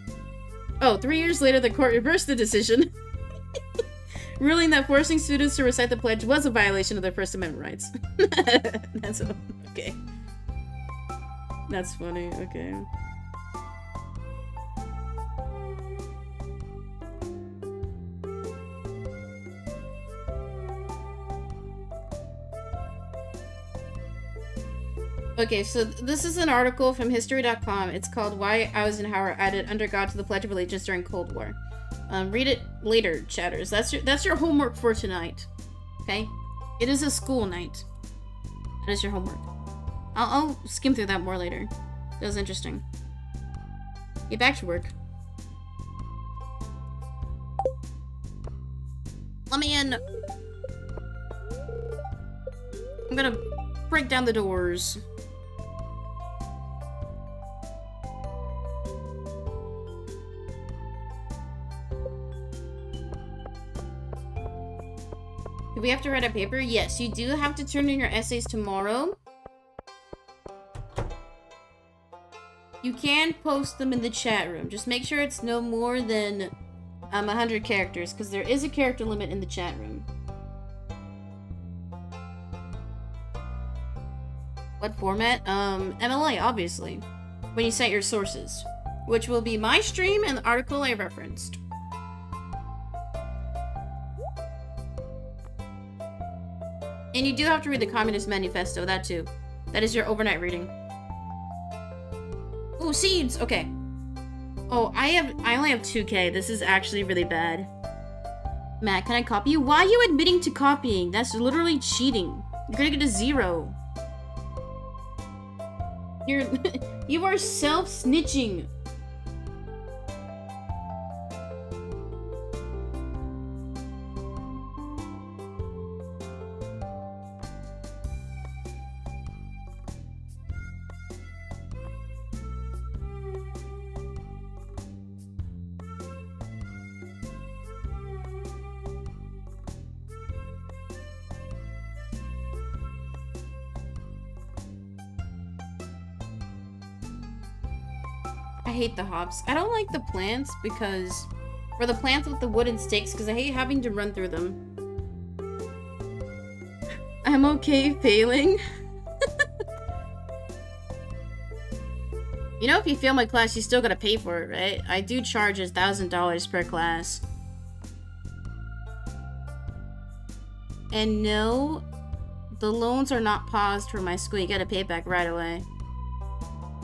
Oh, three years later, the court reversed the decision. ruling that forcing students to recite the pledge was a violation of their First Amendment rights. That's okay. That's funny. Okay. Okay, so this is an article from History.com. It's called "Why Eisenhower Added Under God to the Pledge of Allegiance During Cold War." Um, read it later, chatters. That's your that's your homework for tonight. Okay, it is a school night. That is your homework. I'll, I'll skim through that more later. That was interesting. Get back to work. Let me in. I'm gonna break down the doors. Do we have to write a paper? Yes, you do have to turn in your essays tomorrow. You can post them in the chat room. Just make sure it's no more than um, 100 characters, because there is a character limit in the chat room. What format? Um, MLA, obviously. When you cite your sources. Which will be my stream and the article I referenced. And you do have to read the Communist Manifesto, that too. That is your overnight reading. Oh, seeds! Okay. Oh, I have- I only have 2k. This is actually really bad. Matt, can I copy you? Why are you admitting to copying? That's literally cheating. You're gonna get a zero. You're- you are self-snitching. Hate the hops. I don't like the plants because... For the plants with the wooden stakes because I hate having to run through them. I'm okay failing. you know if you fail my class, you still gotta pay for it, right? I do charge a thousand dollars per class. And no, the loans are not paused for my school. You gotta pay it back right away.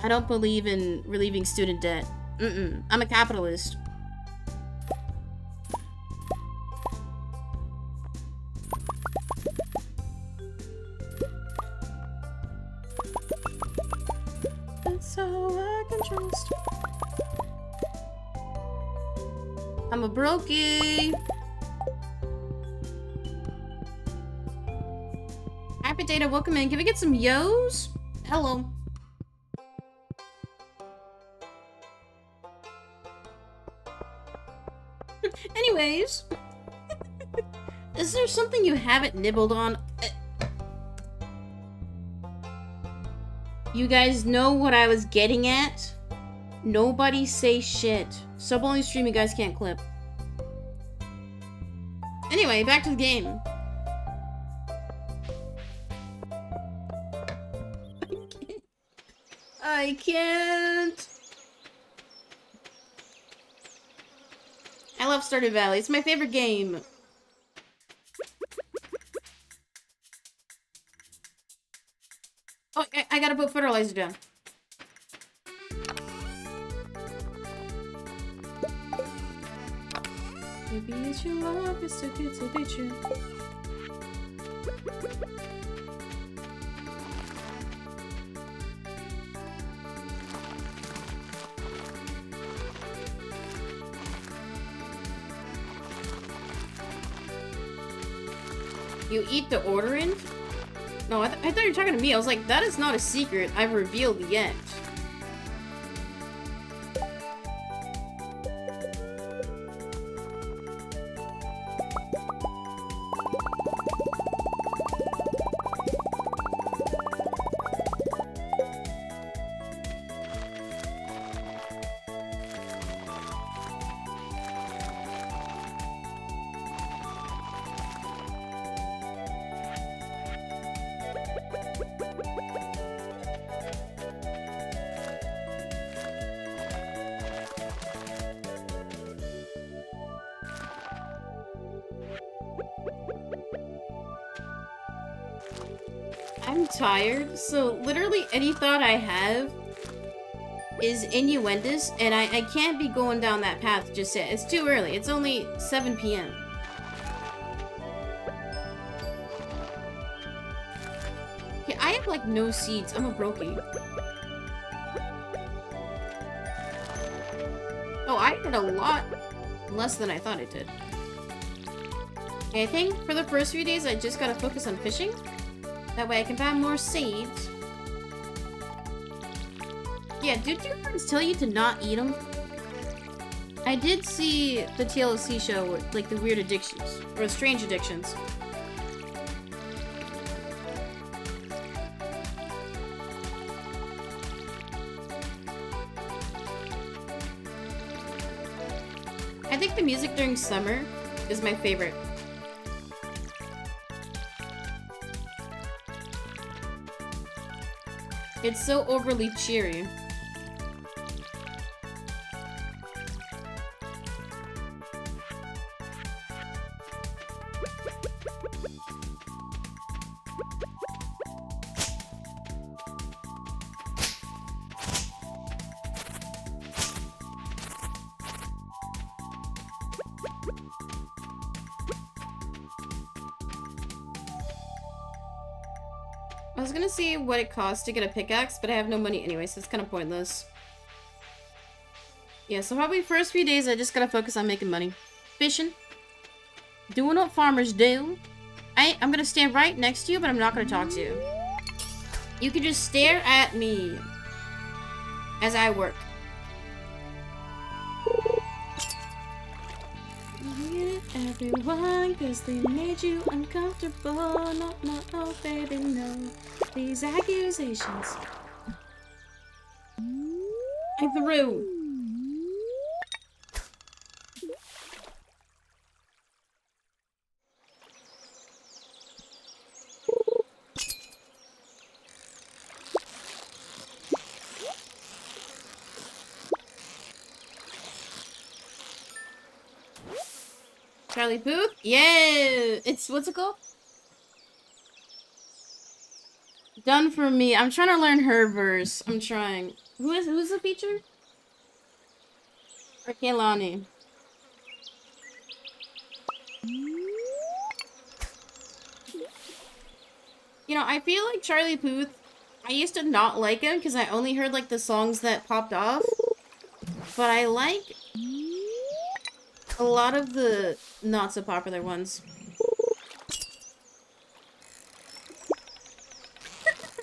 I don't believe in relieving student debt. Mm-mm. I'm a capitalist. That's all I can trust. I'm a brokey. Hi, Potato. Welcome in. Can we get some yo's? Hello. Is there something you haven't nibbled on? You guys know what I was getting at? Nobody say shit. Sub only stream you guys can't clip. Anyway, back to the game. I can't. I love Stardew Valley. It's my favorite game. Oh, I, I gotta put fertilizer down. Maybe it's your love, it's good to be true. Eat the ordering? No, I, th I thought you were talking to me. I was like, that is not a secret I've revealed yet. Thought I have is innuendous, and I, I can't be going down that path just yet. It's too early. It's only 7 p.m. Okay, I have, like, no seeds. I'm a brokey. Oh, I did a lot less than I thought I did. Okay, I think for the first few days, I just gotta focus on fishing. That way I can buy more seeds. Yeah, did your friends tell you to not eat them? I did see the TLC show, like the weird addictions, or strange addictions. I think the music during summer is my favorite. It's so overly cheery. Gonna see what it costs to get a pickaxe, but I have no money anyway, so it's kind of pointless. Yeah, so probably first few days I just gotta focus on making money. Fishing. Doing what farmers do. I, I'm gonna stand right next to you, but I'm not gonna talk to you. You can just stare at me as I work. Everyone cause they made you uncomfortable. No, no, no, baby, no. These accusations. I threw. Charlie Puth? Yeah! It's, what's it called? Done for me. I'm trying to learn her verse. I'm trying. Who is, who's the feature? Or Kehlani? You know, I feel like Charlie Puth, I used to not like him because I only heard like the songs that popped off. But I like a lot of the not so popular ones.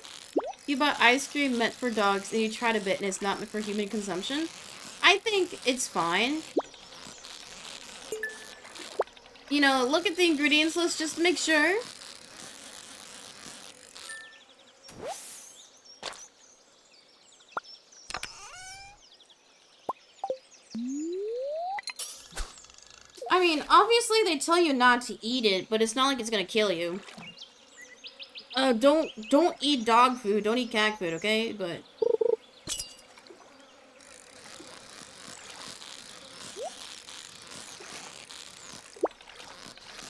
you bought ice cream meant for dogs and you tried a bit and it's not meant for human consumption. I think it's fine. You know, look at the ingredients list just to make sure. I mean, obviously they tell you not to eat it, but it's not like it's gonna kill you. Uh, don't, don't eat dog food, don't eat cat food, okay? But...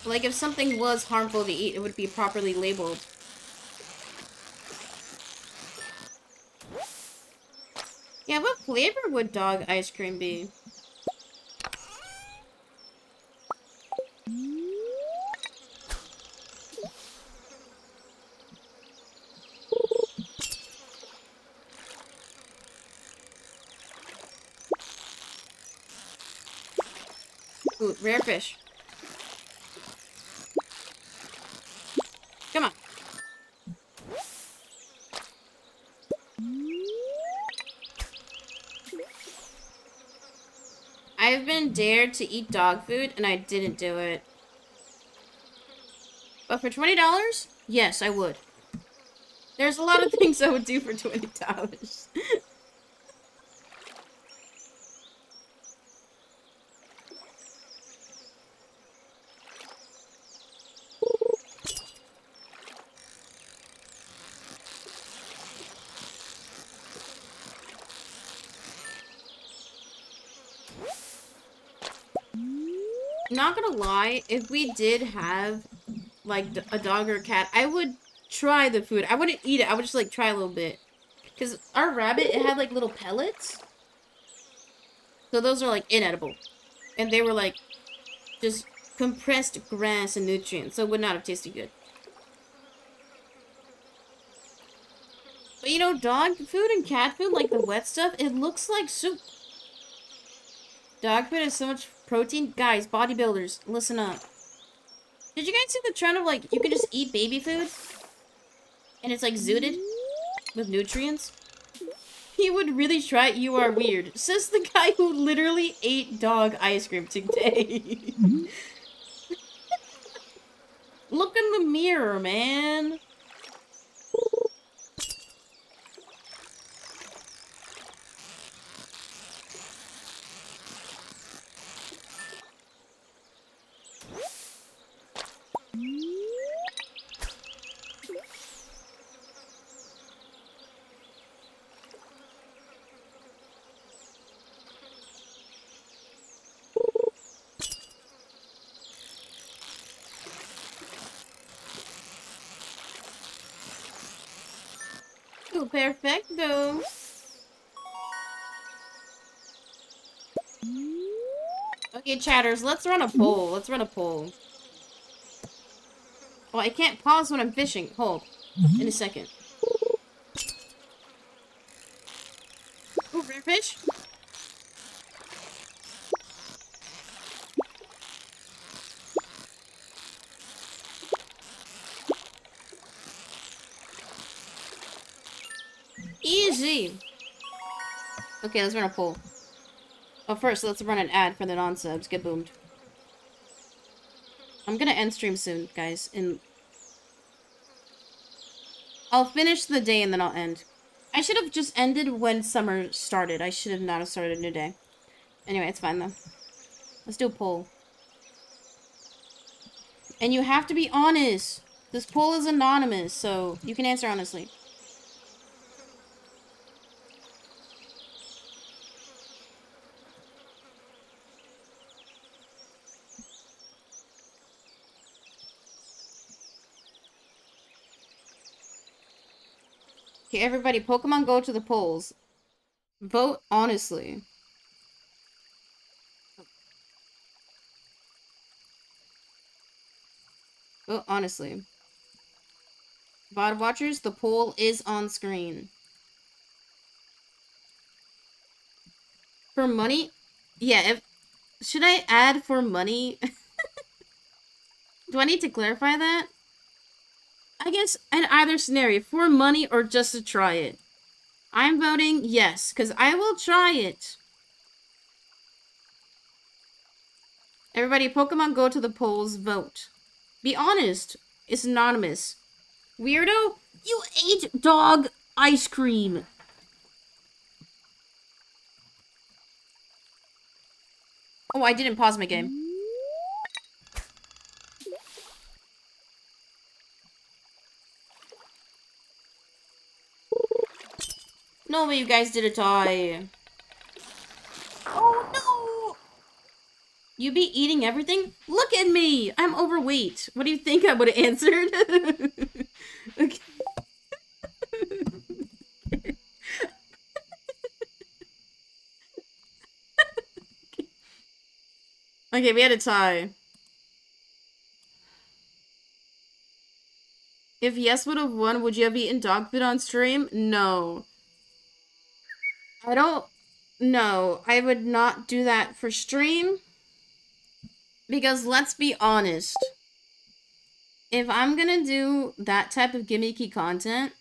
Like, if something was harmful to eat, it would be properly labeled. Yeah, what flavor would dog ice cream be? Rare fish. Come on. I've been dared to eat dog food, and I didn't do it. But for $20? Yes, I would. There's a lot of things I would do for $20. not gonna lie, if we did have, like, a dog or a cat, I would try the food. I wouldn't eat it. I would just like try a little bit. Because our rabbit, it had like little pellets. So those are like inedible. And they were like just compressed grass and nutrients. So it would not have tasted good. But you know, dog food and cat food, like the wet stuff, it looks like soup. Dog food is so much protein. Guys, bodybuilders, listen up. Did you guys see the trend of like, you can just eat baby food? And it's like zooted with nutrients? He would really try it. You are weird. Says the guy who literally ate dog ice cream today. Look in the mirror, man. Perfecto. Okay, chatters, let's run a poll. Let's run a poll. Oh, I can't pause when I'm fishing. Hold. In a second. Oh, rare fish? Easy. Okay, let's run a poll. Oh, first, let's run an ad for the non-subs. Get boomed. I'm gonna end stream soon, guys. And I'll finish the day and then I'll end. I should have just ended when summer started. I should have not have started a new day. Anyway, it's fine though. Let's do a poll. And you have to be honest. This poll is anonymous, so you can answer honestly. Everybody, Pokemon Go to the polls. Vote honestly. Vote honestly. VOD watchers, the poll is on screen. For money? Yeah, if... Should I add for money? Do I need to clarify that? I guess in either scenario, for money or just to try it. I'm voting yes, because I will try it. Everybody, Pokemon Go to the polls, vote. Be honest. It's anonymous. Weirdo, you ate dog ice cream. Oh, I didn't pause my game. No, but you guys did a tie. Oh, no! You be eating everything? Look at me! I'm overweight. What do you think I would have answered? okay. okay, we had a tie. If yes would have won, would you have eaten dog food on stream? No. I don't know. I would not do that for stream. Because let's be honest. If I'm gonna do that type of gimmicky content,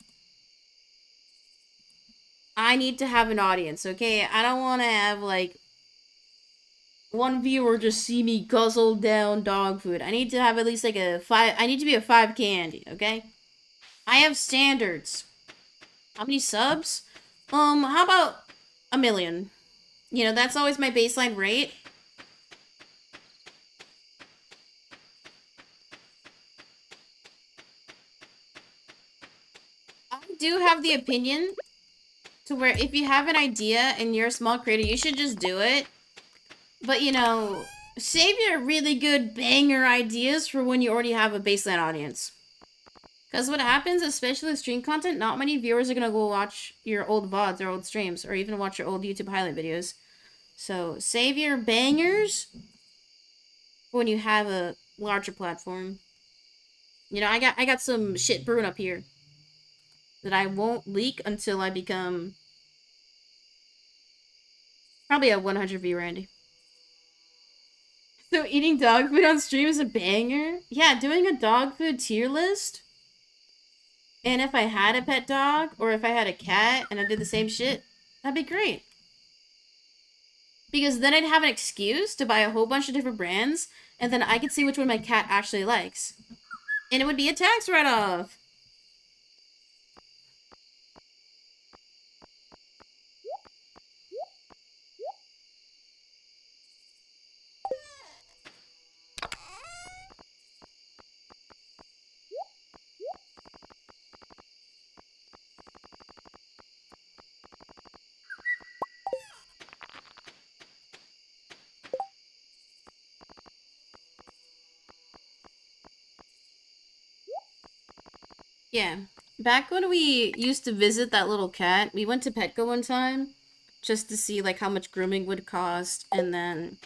I need to have an audience, okay? I don't want to have, like, one viewer just see me guzzle down dog food. I need to have at least, like, a five... I need to be a 5 candy, okay? I have standards. How many subs? Um, how about a million. You know, that's always my baseline rate. I do have the opinion to where if you have an idea and you're a small creator, you should just do it. But, you know, save your really good banger ideas for when you already have a baseline audience. Because what happens, especially with stream content, not many viewers are going to go watch your old VODs or old streams, or even watch your old YouTube highlight videos. So, save your bangers when you have a larger platform. You know, I got I got some shit brewing up here that I won't leak until I become probably a 100 viewer, Randy. So eating dog food on stream is a banger? Yeah, doing a dog food tier list. And if I had a pet dog, or if I had a cat, and I did the same shit, that'd be great. Because then I'd have an excuse to buy a whole bunch of different brands, and then I could see which one my cat actually likes. And it would be a tax write-off. Yeah. Back when we used to visit that little cat, we went to Petco one time just to see like how much grooming would cost and then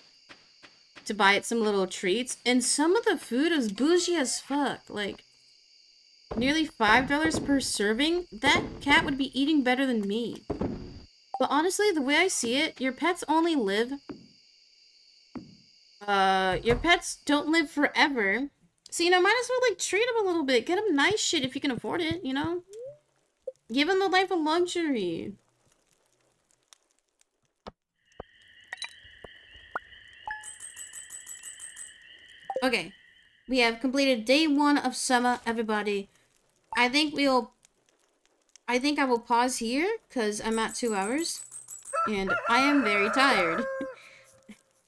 to buy it some little treats. And some of the food is bougie as fuck. Like nearly $5 per serving. That cat would be eating better than me. But honestly, the way I see it, your pets only live uh your pets don't live forever so, you know, might as well, like, treat him a little bit. Get him nice shit if you can afford it, you know? Give him the life of luxury. Okay. We have completed day one of summer, everybody. I think we'll... I think I will pause here, because I'm at two hours. And I am very tired.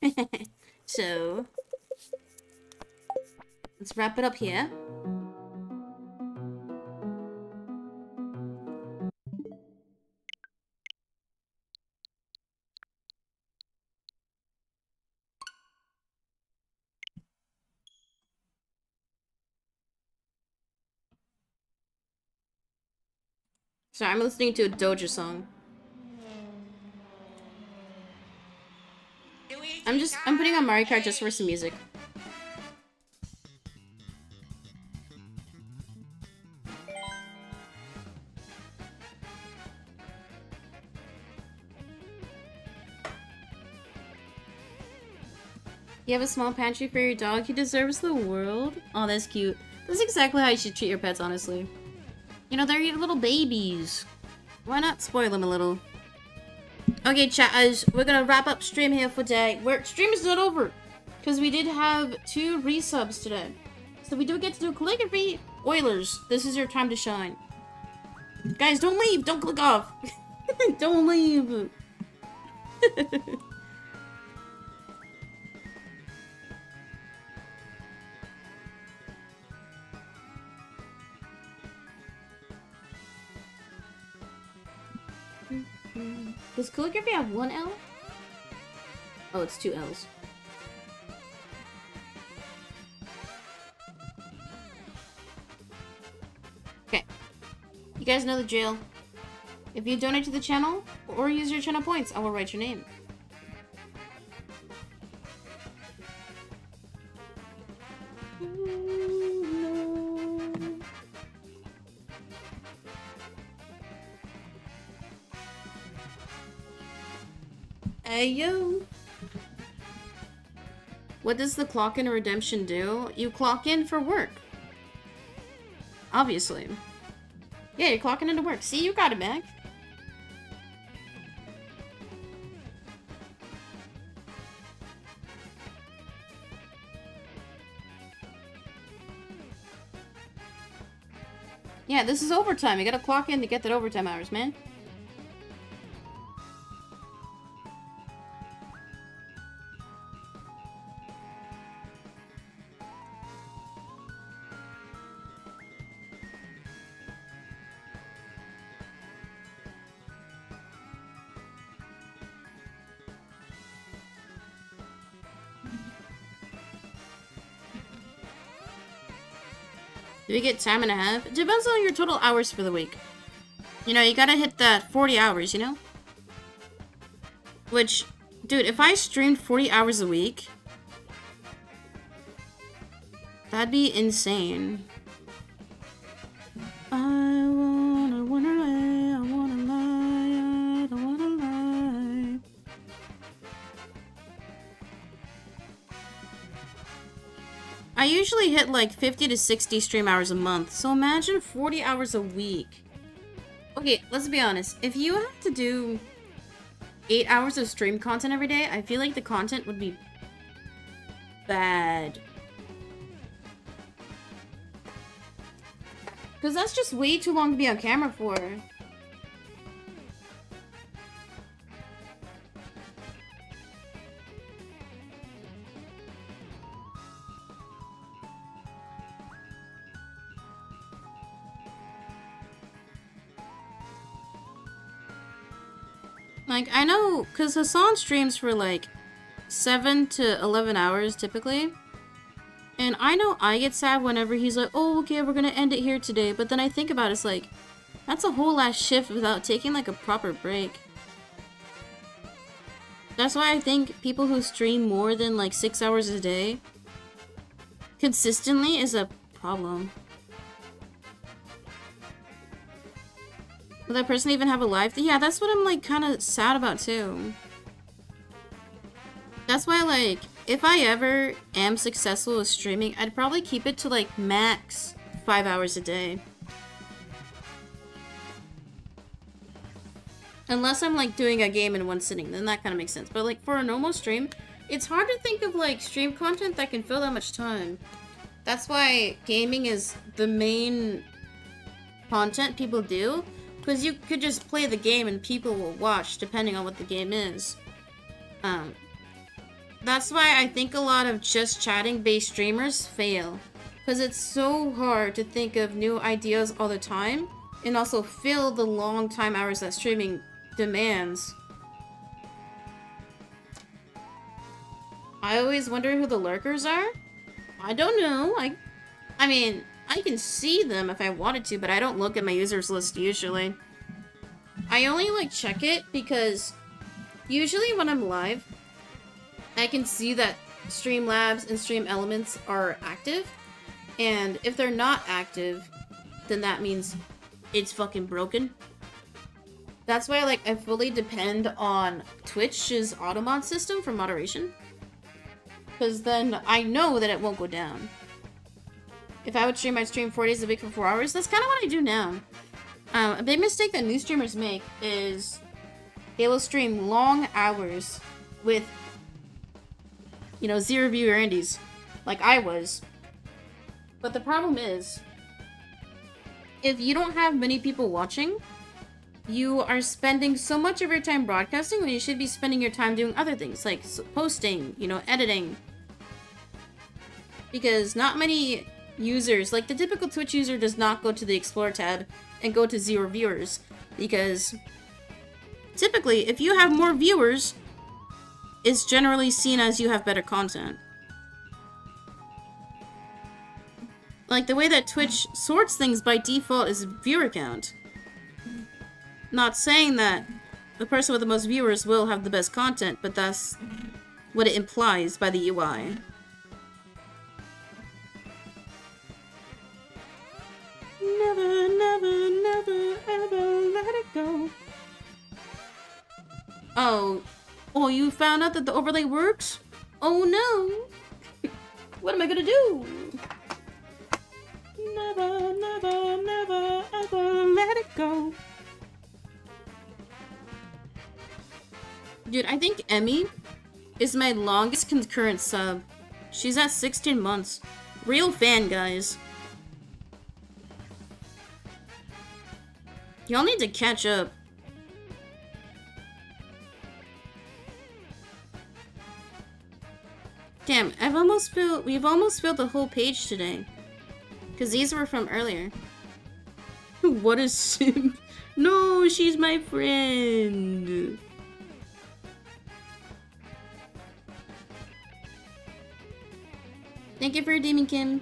so... Let's wrap it up here. Sorry, I'm listening to a Doja song. I'm just, I'm putting on Mario Kart just for some music. You have a small pantry for your dog? He deserves the world? Oh, that's cute. That's exactly how you should treat your pets, honestly. You know, they're your little babies. Why not spoil them a little? Okay, chatters, we're gonna wrap up stream here for today. We're, stream is not over. Because we did have two resubs today. So we do get to do calligraphy. Oilers, this is your time to shine. Guys, don't leave! Don't click off! don't leave! Does calligraphy have one L? Oh, it's two L's. Okay. You guys know the drill. If you donate to the channel, or use your channel points, I will write your name. Hey, you! What does the clock in redemption do? You clock in for work. Obviously. Yeah, you're clocking into work. See, you got it back. Yeah, this is overtime. You gotta clock in to get that overtime hours, man. Do we get time and a half? It depends on your total hours for the week. You know, you gotta hit that 40 hours, you know? Which, dude, if I streamed 40 hours a week, that'd be insane. Usually hit like 50 to 60 stream hours a month, so imagine 40 hours a week. Okay, let's be honest. If you have to do 8 hours of stream content every day, I feel like the content would be bad. Because that's just way too long to be on camera for. Like, I know, because Hasan streams for like 7 to 11 hours typically. And I know I get sad whenever he's like, oh, okay, we're gonna end it here today. But then I think about it, it's like, that's a whole last shift without taking like a proper break. That's why I think people who stream more than like 6 hours a day consistently is a problem. Will that person even have a life? Yeah, that's what I'm like kind of sad about too. That's why like if I ever am successful with streaming, I'd probably keep it to like max five hours a day. Unless I'm like doing a game in one sitting, then that kind of makes sense. But like for a normal stream, it's hard to think of like stream content that can fill that much time. That's why gaming is the main content people do. Because you could just play the game and people will watch depending on what the game is. Um, that's why I think a lot of just chatting based streamers fail. Because it's so hard to think of new ideas all the time and also fill the long time hours that streaming demands. I always wonder who the lurkers are. I don't know. I, I mean, I can see them if I wanted to, but I don't look at my users list usually. I only like check it because usually when I'm live, I can see that Streamlabs and StreamElements are active. And if they're not active, then that means it's fucking broken. That's why like I fully depend on Twitch's automod system for moderation. Because then I know that it won't go down. If I would stream, I'd stream four days a week for four hours. That's kind of what I do now. Um, a big mistake that new streamers make is they will stream long hours with, you know, zero viewer indies, like I was. But the problem is, if you don't have many people watching, you are spending so much of your time broadcasting when you should be spending your time doing other things, like posting, you know, editing. Because not many users, like the typical Twitch user does not go to the Explore tab and go to zero viewers. Because typically, if you have more viewers, it's generally seen as you have better content. Like, the way that Twitch sorts things by default is viewer count. Not saying that the person with the most viewers will have the best content, but that's what it implies by the UI. Never, never, never, ever let it go. Oh. Oh, you found out that the overlay works? Oh no. what am I gonna do? Never, never, never, ever let it go. Dude, I think Emmy is my longest concurrent sub. She's at 16 months. Real fan, guys. Y'all need to catch up. Damn, I've almost filled- we've almost filled the whole page today. Because these were from earlier. what a simp. No, she's my friend. Thank you for redeeming, Kim.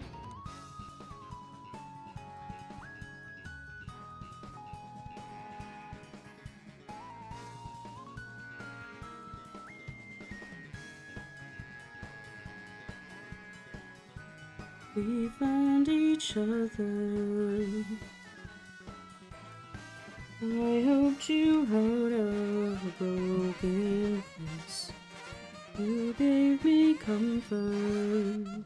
We found each other. I helped you out of a broken place. You gave me comfort.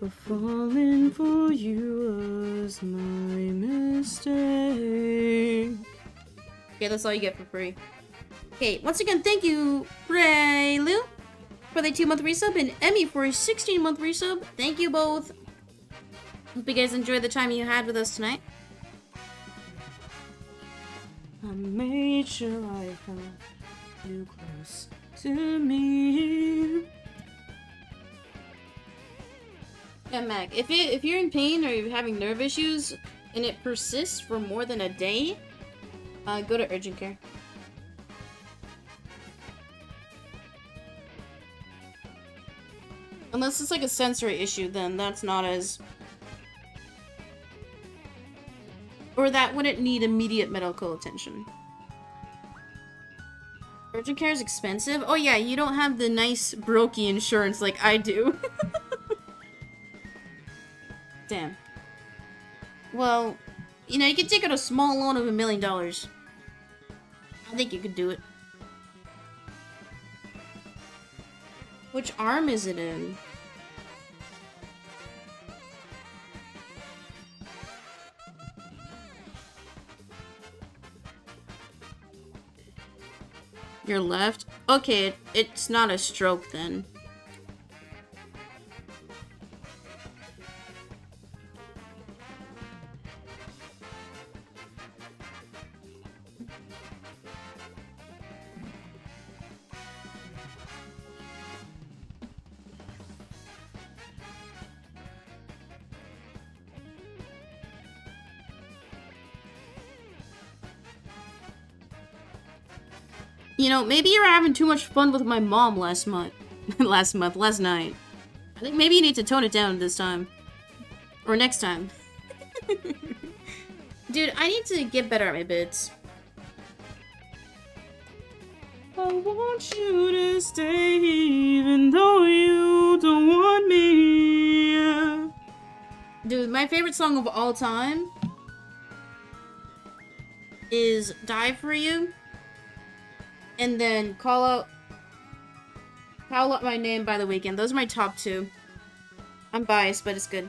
But falling for you was my mistake. Okay, that's all you get for free. Okay, once again, thank you, Ray Lou, for the two month resub, and Emmy for a 16 month resub. Thank you both. Hope you guys enjoyed the time you had with us tonight. I made sure I held you close to me. Yeah, Mac, if, it, if you're in pain or you're having nerve issues and it persists for more than a day, uh, go to urgent care. Unless it's like a sensory issue, then that's not as... Or that wouldn't need immediate medical attention. Urgent care is expensive? Oh yeah, you don't have the nice brokey insurance like I do. Damn. Well, you know, you could take out a small loan of a million dollars. I think you could do it. Which arm is it in? Your left? Okay, it's not a stroke then. You know, maybe you're having too much fun with my mom last month. last month, last night. I think maybe you need to tone it down this time. Or next time. Dude, I need to get better at my bits. I want you to stay even though you don't want me. Dude, my favorite song of all time is Die For You and then call out call out my name by the Weeknd. Those are my top two. I'm biased, but it's good.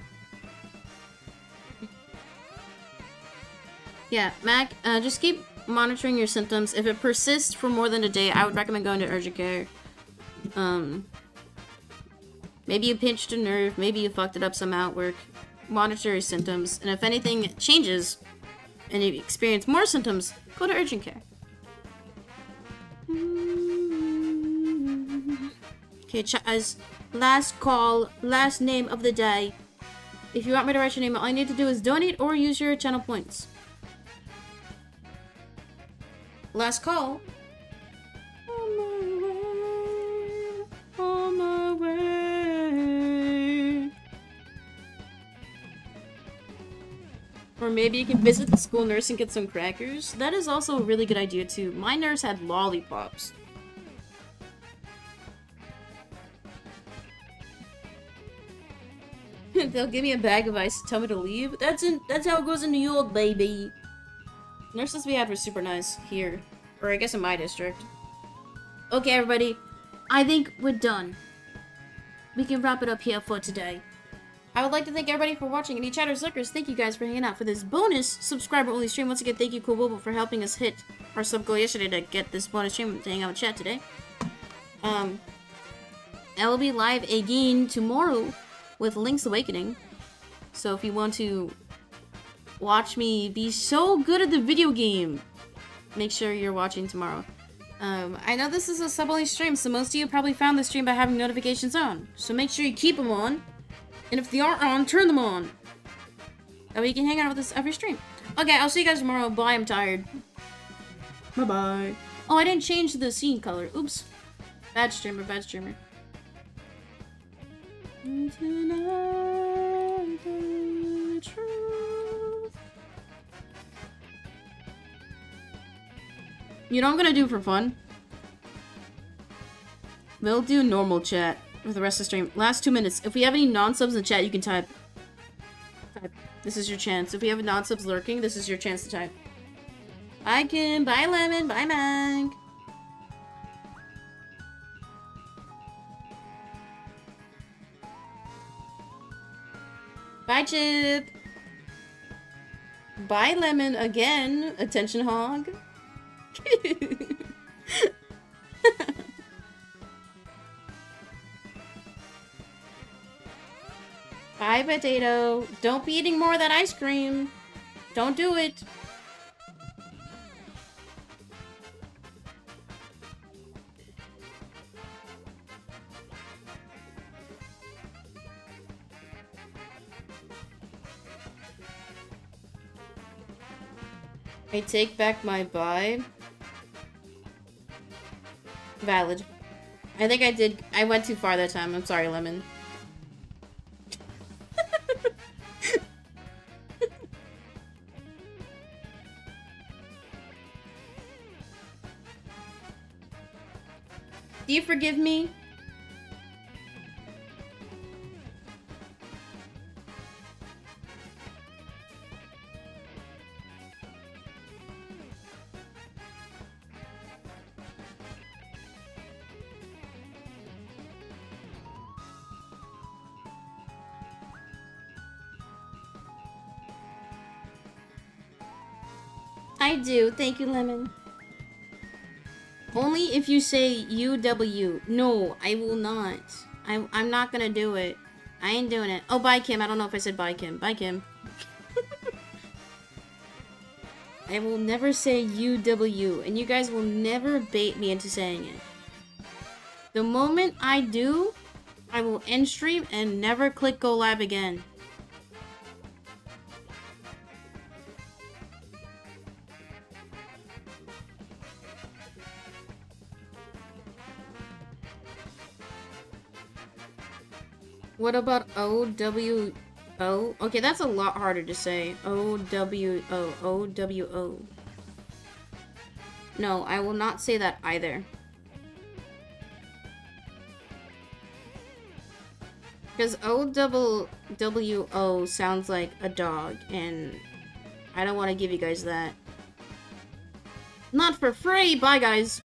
Yeah, Mac, uh, just keep monitoring your symptoms. If it persists for more than a day, I would recommend going to urgent care. Um, maybe you pinched a nerve, maybe you fucked it up somehow at work. Monitor your symptoms, and if anything changes, and you experience more symptoms, go to urgent care. Okay, as last call, last name of the day. If you want me to write your name, all you need to do is donate or use your channel points. Last call. On my way, on my way. Or maybe you can visit the school nurse and get some crackers. That is also a really good idea too. My nurse had lollipops. They'll give me a bag of ice to tell me to leave. That's in that's how it goes in New York, baby. Nurses we had were super nice here. Or I guess in my district. Okay, everybody. I think we're done. We can wrap it up here for today. I would like to thank everybody for watching. Any chatters, lookers, thank you guys for hanging out for this bonus subscriber-only stream. Once again, thank you, Cool Bobo, for helping us hit our sub goal yesterday to get this bonus stream to hang out with chat today. Um, I will be live again tomorrow with Link's Awakening. So if you want to watch me be so good at the video game, make sure you're watching tomorrow. Um, I know this is a sub-only stream, so most of you probably found the stream by having notifications on. So make sure you keep them on. And if they aren't on, turn them on. That way you can hang out with us every stream. Okay, I'll see you guys tomorrow. Bye, I'm tired. Bye-bye. Oh, I didn't change the scene color. Oops. Bad streamer, bad streamer. You know what I'm gonna do for fun? We'll do normal chat. For the rest of the stream. Last two minutes. If we have any non-subs in the chat, you can type. This is your chance. If we have non-subs lurking, this is your chance to type. Bye, Kim. Bye, Lemon. Bye, Mag. Bye, Chip. Bye, Lemon, again. Attention hog. Bye, potato. Don't be eating more of that ice cream. Don't do it. I take back my buy. Valid. I think I did- I went too far that time. I'm sorry, Lemon. Do you forgive me? I do. Thank you, Lemon. Only if you say UW. No, I will not. I, I'm not gonna do it. I ain't doing it. Oh, bye, Kim. I don't know if I said bye, Kim. Bye, Kim. I will never say UW, and you guys will never bait me into saying it. The moment I do, I will end stream and never click go live again. What about O W O? Okay, that's a lot harder to say. O W O O W O. No, I will not say that either. Because O double W O sounds like a dog, and I don't want to give you guys that. Not for free! Bye, guys!